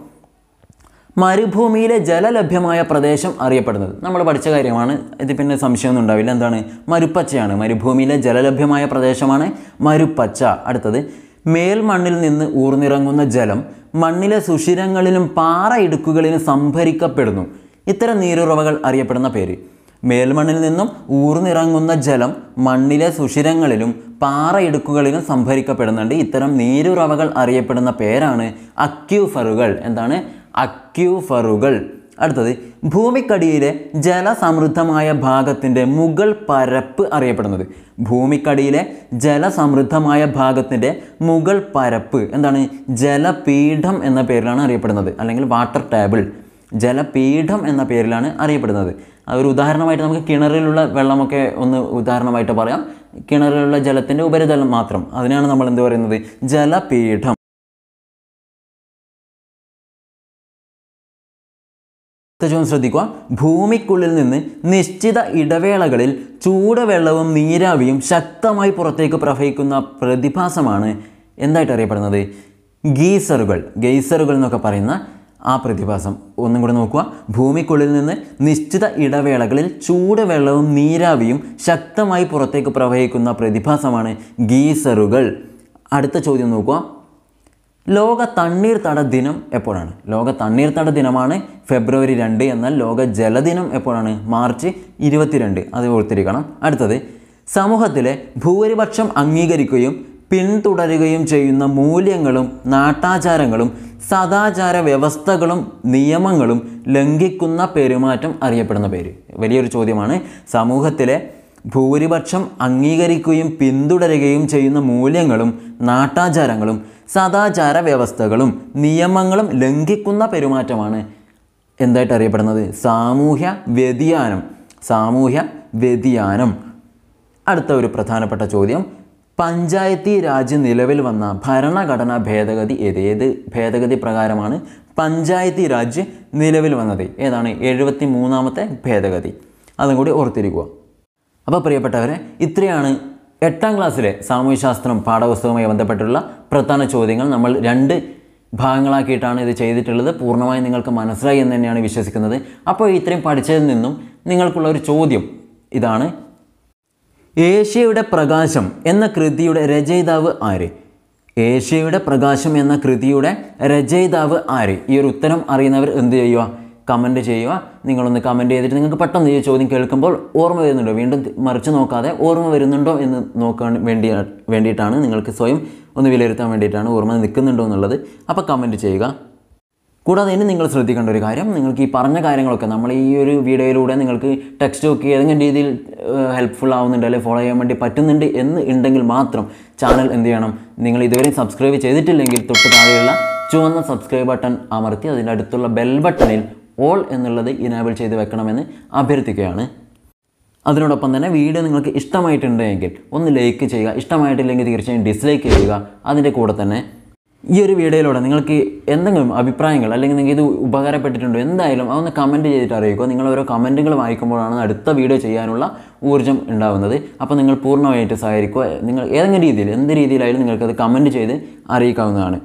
മരുഭൂമിയിലെ ജലലഭ്യമായ പ്രദേശം അറിയപ്പെടുന്നത്. നമ്മൾ പഠിച്ച കാര്യമാണ്. ഇത് പിന്നെ സംശയമൊന്നും ഉണ്ടാവില്ല. എന്താണ്? മരുപ്പച്ചയാണ്. മരുഭൂമിയിലെ ജലലഭ്യമായ പ്രദേശമാണ് മരുപ്പച്ച. അടുത്തത് മേൽമണ്ണിൽ നിന്ന് ഊർന്നിറങ്ങുന്ന ജലം മണ്ണിലെ സുഷിരങ്ങളിലും പാറ ഇടുക്കുകളിലും സംഭരിക്കപ്പെടുന്നു. ഇത്തരം നീരുറവകൾ അറിയപ്പെടുന്ന പേര്. മേൽമണ്ണിൽ നിന്നും ഊർന്നിറങ്ങുന്ന ജലം മണ്ണിലെ സുഷിരങ്ങളിലും പാറ ഇടുക്കുകളിലും സംഭരിക്കപ്പെടുന്നുണ്ട്. ഇത്തരം നീരുറവകൾ അറിയപ്പെടുന്ന പേരാണ് അക്യൂഫറുകൾ. എന്താണ്? അക്യൂഫറുകൾ. അടുത്തത് ഭൂമിക്കടിയിലെ ജലസമൃദ്ധമായ ഭാഗത്തിന്റെ മുകൾ പരപ്പ് അറിയപ്പെടുന്നത്. ഭൂമിക്കടിയിലെ ജലസമൃദ്ധമായ ഭാഗത്തിന്റെ മുകൾ പരപ്പ്. എന്താണ്? ജലപീഠം എന്ന പേരിലാണ് അറിയപ്പെടുന്നത്. അല്ലെങ്കിൽ വാട്ടർ ടേബിൾ. ജലപീഠം എന്ന പേരിലാണ് അറിയപ്പെടുന്നത്. ഒരു ഉദാഹരണമായിട്ട് നമുക്ക് കിണറിലുള്ള വെള്ളമൊക്കെ ഒന്ന് ഉദാഹരണമായിട്ട് പറയാം. കിണറിലുള്ള ജലത്തിന്റെ ഉപരിതലം മാത്രം. അതിനാണ് നമ്മൾ എന്ത് പറയുന്നത്? ജലപീഠം. ചോദ്യം ശ്രദ്ധിക്കുക. ഭൂമിക്കുള്ളിൽ നിന്ന് നിശ്ചിത ഇടവേളകളിൽ ചൂടുവെള്ളവും നീരാവിയും ശക്തമായി പുറത്തേക്ക് പ്രവഹിക്കുന്ന പ്രതിഭാസമാണ് എന്തായിട്ട് അറിയപ്പെടുന്നത്? ഗീസറുകൾ. ഗെയ്സറുകൾ എന്നൊക്കെ പറയുന്ന ആ പ്രതിഭാസം. ഒന്നും കൂടെ നോക്കുക. ഭൂമിക്കുള്ളിൽ നിന്ന് നിശ്ചിത ഇടവേളകളിൽ ചൂടുവെള്ളവും നീരാവിയും ശക്തമായി പുറത്തേക്ക് പ്രവഹിക്കുന്ന പ്രതിഭാസമാണ് ഗീസറുകൾ. അടുത്ത ചോദ്യം നോക്കുക. ലോക തണ്ണീർത്തട ദിനം എപ്പോഴാണ്? ലോക തണ്ണീർത്തട ദിനമാണ് ഫെബ്രുവരി രണ്ട് എന്നാൽ ലോക ജലദിനം എപ്പോഴാണ്? മാർച്ച് ഇരുപത്തിരണ്ട്. അത് ഓർത്തിരിക്കണം. അടുത്തത് സമൂഹത്തിലെ ഭൂരിപക്ഷം അംഗീകരിക്കുകയും പിന്തുടരുകയും ചെയ്യുന്ന മൂല്യങ്ങളും നാട്ടാചാരങ്ങളും സദാചാര വ്യവസ്ഥകളും നിയമങ്ങളും ലംഘിക്കുന്ന പെരുമാറ്റം അറിയപ്പെടുന്ന പേര്. വലിയൊരു ചോദ്യമാണ്. സമൂഹത്തിലെ ഭൂരിപക്ഷം അംഗീകരിക്കുകയും പിന്തുടരുകയും ചെയ്യുന്ന മൂല്യങ്ങളും നാട്ടാചാരങ്ങളും സദാചാര വ്യവസ്ഥകളും നിയമങ്ങളും ലംഘിക്കുന്ന പെരുമാറ്റമാണ് എന്തായിട്ട് അറിയപ്പെടുന്നത് സാമൂഹ്യ വ്യതിയാനം. സാമൂഹ്യ വ്യതിയാനം. അടുത്ത ഒരു പ്രധാനപ്പെട്ട ചോദ്യം. പഞ്ചായത്തി രാജ് നിലവിൽ വന്ന ഭരണഘടനാ ഭേദഗതി ഏത്? ഭേദഗതി പ്രകാരമാണ് പഞ്ചായത്തി രാജ് നിലവിൽ വന്നത്? ഏതാണ്? എഴുപത്തി മൂന്നാമത്തെ ഭേദഗതി. അതും കൂടി ഓർത്തിരിക്കുക. അപ്പോൾ പ്രിയപ്പെട്ടവരെ ഇത്രയാണ് എട്ടാം ക്ലാസ്സിലെ സാമൂഹ്യശാസ്ത്രം പാഠപുസ്തകവുമായി ബന്ധപ്പെട്ടുള്ള പ്രധാന ചോദ്യങ്ങൾ നമ്മൾ രണ്ട് ഭാഗങ്ങളാക്കിയിട്ടാണ് ഇത് ചെയ്തിട്ടുള്ളത്. പൂർണമായും നിങ്ങൾക്ക് മനസ്സിലായി എന്ന് തന്നെയാണ് വിശ്വസിക്കുന്നത്. അപ്പോൾ ഇത്രയും പഠിച്ചതിൽ നിന്നും നിങ്ങൾക്കുള്ള ഒരു ചോദ്യം ഇതാണ്. ഏഷ്യയുടെ പ്രകാശം എന്ന കൃതിയുടെ രചയിതാവ് ആര്? ഏഷ്യയുടെ പ്രകാശം എന്ന കൃതിയുടെ രചയിതാവ് ആര്? ഈ ഒരു ഉത്തരം അറിയുന്നവർ എന്ത് ചെയ്യുക? കമന്റ് ചെയ്യുക. നിങ്ങളൊന്ന് കമന്റ് ചെയ്തിട്ട് നിങ്ങൾക്ക് പെട്ടെന്ന് ഈ ചോദ്യം കേൾക്കുമ്പോൾ ഓർമ്മ വരുന്നുണ്ടോ? വീണ്ടും മറിച്ച് നോക്കാതെ ഓർമ്മ വരുന്നുണ്ടോ എന്ന് നോക്കാൻ വേണ്ടി വേണ്ടിയിട്ടാണ് നിങ്ങൾക്ക് സ്വയം ഒന്ന് വിലയിരുത്താൻ വേണ്ടിയിട്ടാണ് ഓർമ്മ നിൽക്കുന്നുണ്ടോ എന്നുള്ളത്. അപ്പോൾ കമന്റ് ചെയ്യുക. കൂടാതെ ഇനി നിങ്ങൾ ശ്രദ്ധിക്കേണ്ട ഒരു കാര്യം. നിങ്ങൾക്ക് ഈ പറഞ്ഞ കാര്യങ്ങളൊക്കെ നമ്മൾ ഈ ഒരു വീഡിയോയിലൂടെ നിങ്ങൾക്ക് ടെക്സ്റ്റ് ഒക്കെ ഏതെങ്കിലും രീതിയിൽ ഹെൽപ്ഫുൾ ആവുന്നുണ്ട് അല്ലെങ്കിൽ ഫോളോ ചെയ്യാൻ വേണ്ടി പറ്റുന്നുണ്ട് എന്ന് ഉണ്ടെങ്കിൽ മാത്രം ചാനൽ എന്ത് ചെയ്യണം? നിങ്ങൾ ഇതുവരെ സബ്സ്ക്രൈബ് ചെയ്തിട്ടില്ലെങ്കിൽ തൊട്ട് താഴെയുള്ള ചുവന്ന സബ്സ്ക്രൈബ് ബട്ടൺ അമർത്തി അതിന്റെ അടുത്തുള്ള ബെൽ ബട്ടണിൽ ഓൾ എന്നുള്ളത് ഇനാബിൾ ചെയ്ത് വെക്കണമെന്ന് അഭ്യർത്ഥിക്കുകയാണ്. അതിനോടൊപ്പം തന്നെ വീഡിയോ നിങ്ങൾക്ക് ഇഷ്ടമായിട്ടുണ്ടെങ്കിൽ ഒന്ന് ലൈക്ക് ചെയ്യുക. ഇഷ്ടമായിട്ടില്ലെങ്കിൽ തീർച്ചയായും ഡിസ്ലൈക്ക് ചെയ്യുക. അതിന്റെ കൂടെ തന്നെ ഈ ഒരു വീഡിയോയിലൂടെ നിങ്ങൾക്ക് എന്തെങ്കിലും അഭിപ്രായങ്ങൾ അല്ലെങ്കിൽ നിങ്ങൾക്ക് ഇത് ഉപകാരപ്പെട്ടിട്ടുണ്ടോ എന്തായാലും അതൊന്ന് കമന്റ് ചെയ്തിട്ട് അറിയിക്കുക. നിങ്ങൾ ഓരോ കമന്റുകൾ വായിക്കുമ്പോഴാണ് അടുത്ത വീഡിയോ ചെയ്യാനുള്ള ഊർജം ഉണ്ടാകുന്നത് അപ്പോൾ നിങ്ങൾ പൂർണമായിട്ട് സഹായിക്കുക നിങ്ങൾ ഏതെങ്കിലും രീതിയിൽ എന്ത് രീതിയിലായാലും നിങ്ങൾക്കത് കമന്റ് ചെയ്ത് അറിയിക്കാവുന്നതാണ്.